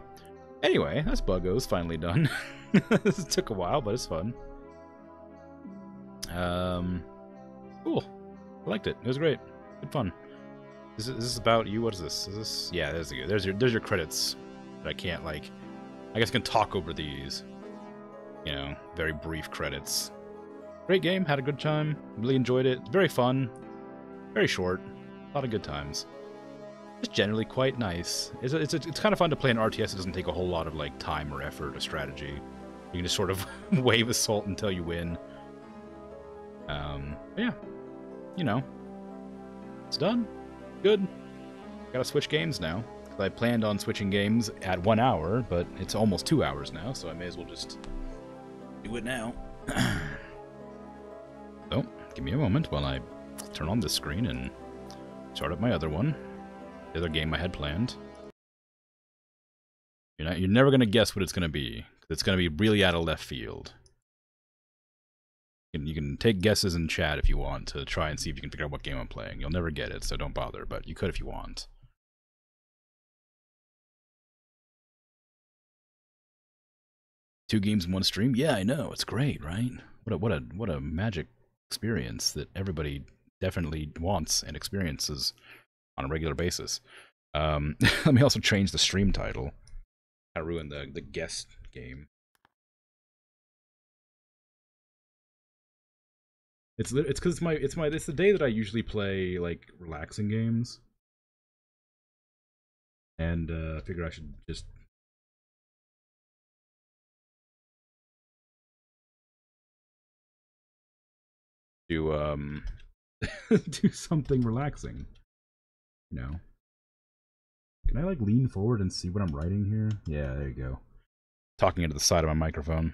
Anyway, that's Buggos finally done. this took a while, but it's fun. Um, cool. I liked it. It was great. Good fun. Is this, is this about you? What is this? Is this? Yeah, there's your there's your there's your credits. But I can't like. I guess I can talk over these. You know, very brief credits. Great game. Had a good time. Really enjoyed it. Very fun. Very short. A lot of good times. It's generally quite nice. It's a, it's a, it's kind of fun to play an RTS. It doesn't take a whole lot of like time or effort or strategy. You can just sort of wave assault until you win. Um, yeah, you know, it's done. Good. Gotta switch games now. I planned on switching games at one hour, but it's almost two hours now, so I may as well just do it now. so, give me a moment while I turn on this screen and start up my other one. The other game I had planned. You're, not, you're never going to guess what it's going to be. It's going to be really out of left field. You can, you can take guesses in chat if you want to try and see if you can figure out what game I'm playing. You'll never get it, so don't bother, but you could if you want. Two games in one stream? Yeah, I know. It's great, right? What a what a what a magic experience that everybody definitely wants and experiences on a regular basis. Um, let me also change the stream title. I ruined the the guest game. It's it's because it's my it's my it's the day that I usually play like relaxing games, and uh, I figure I should just do um do something relaxing. Know. Can I like lean forward and see what I'm writing here? Yeah, there you go. Talking into the side of my microphone.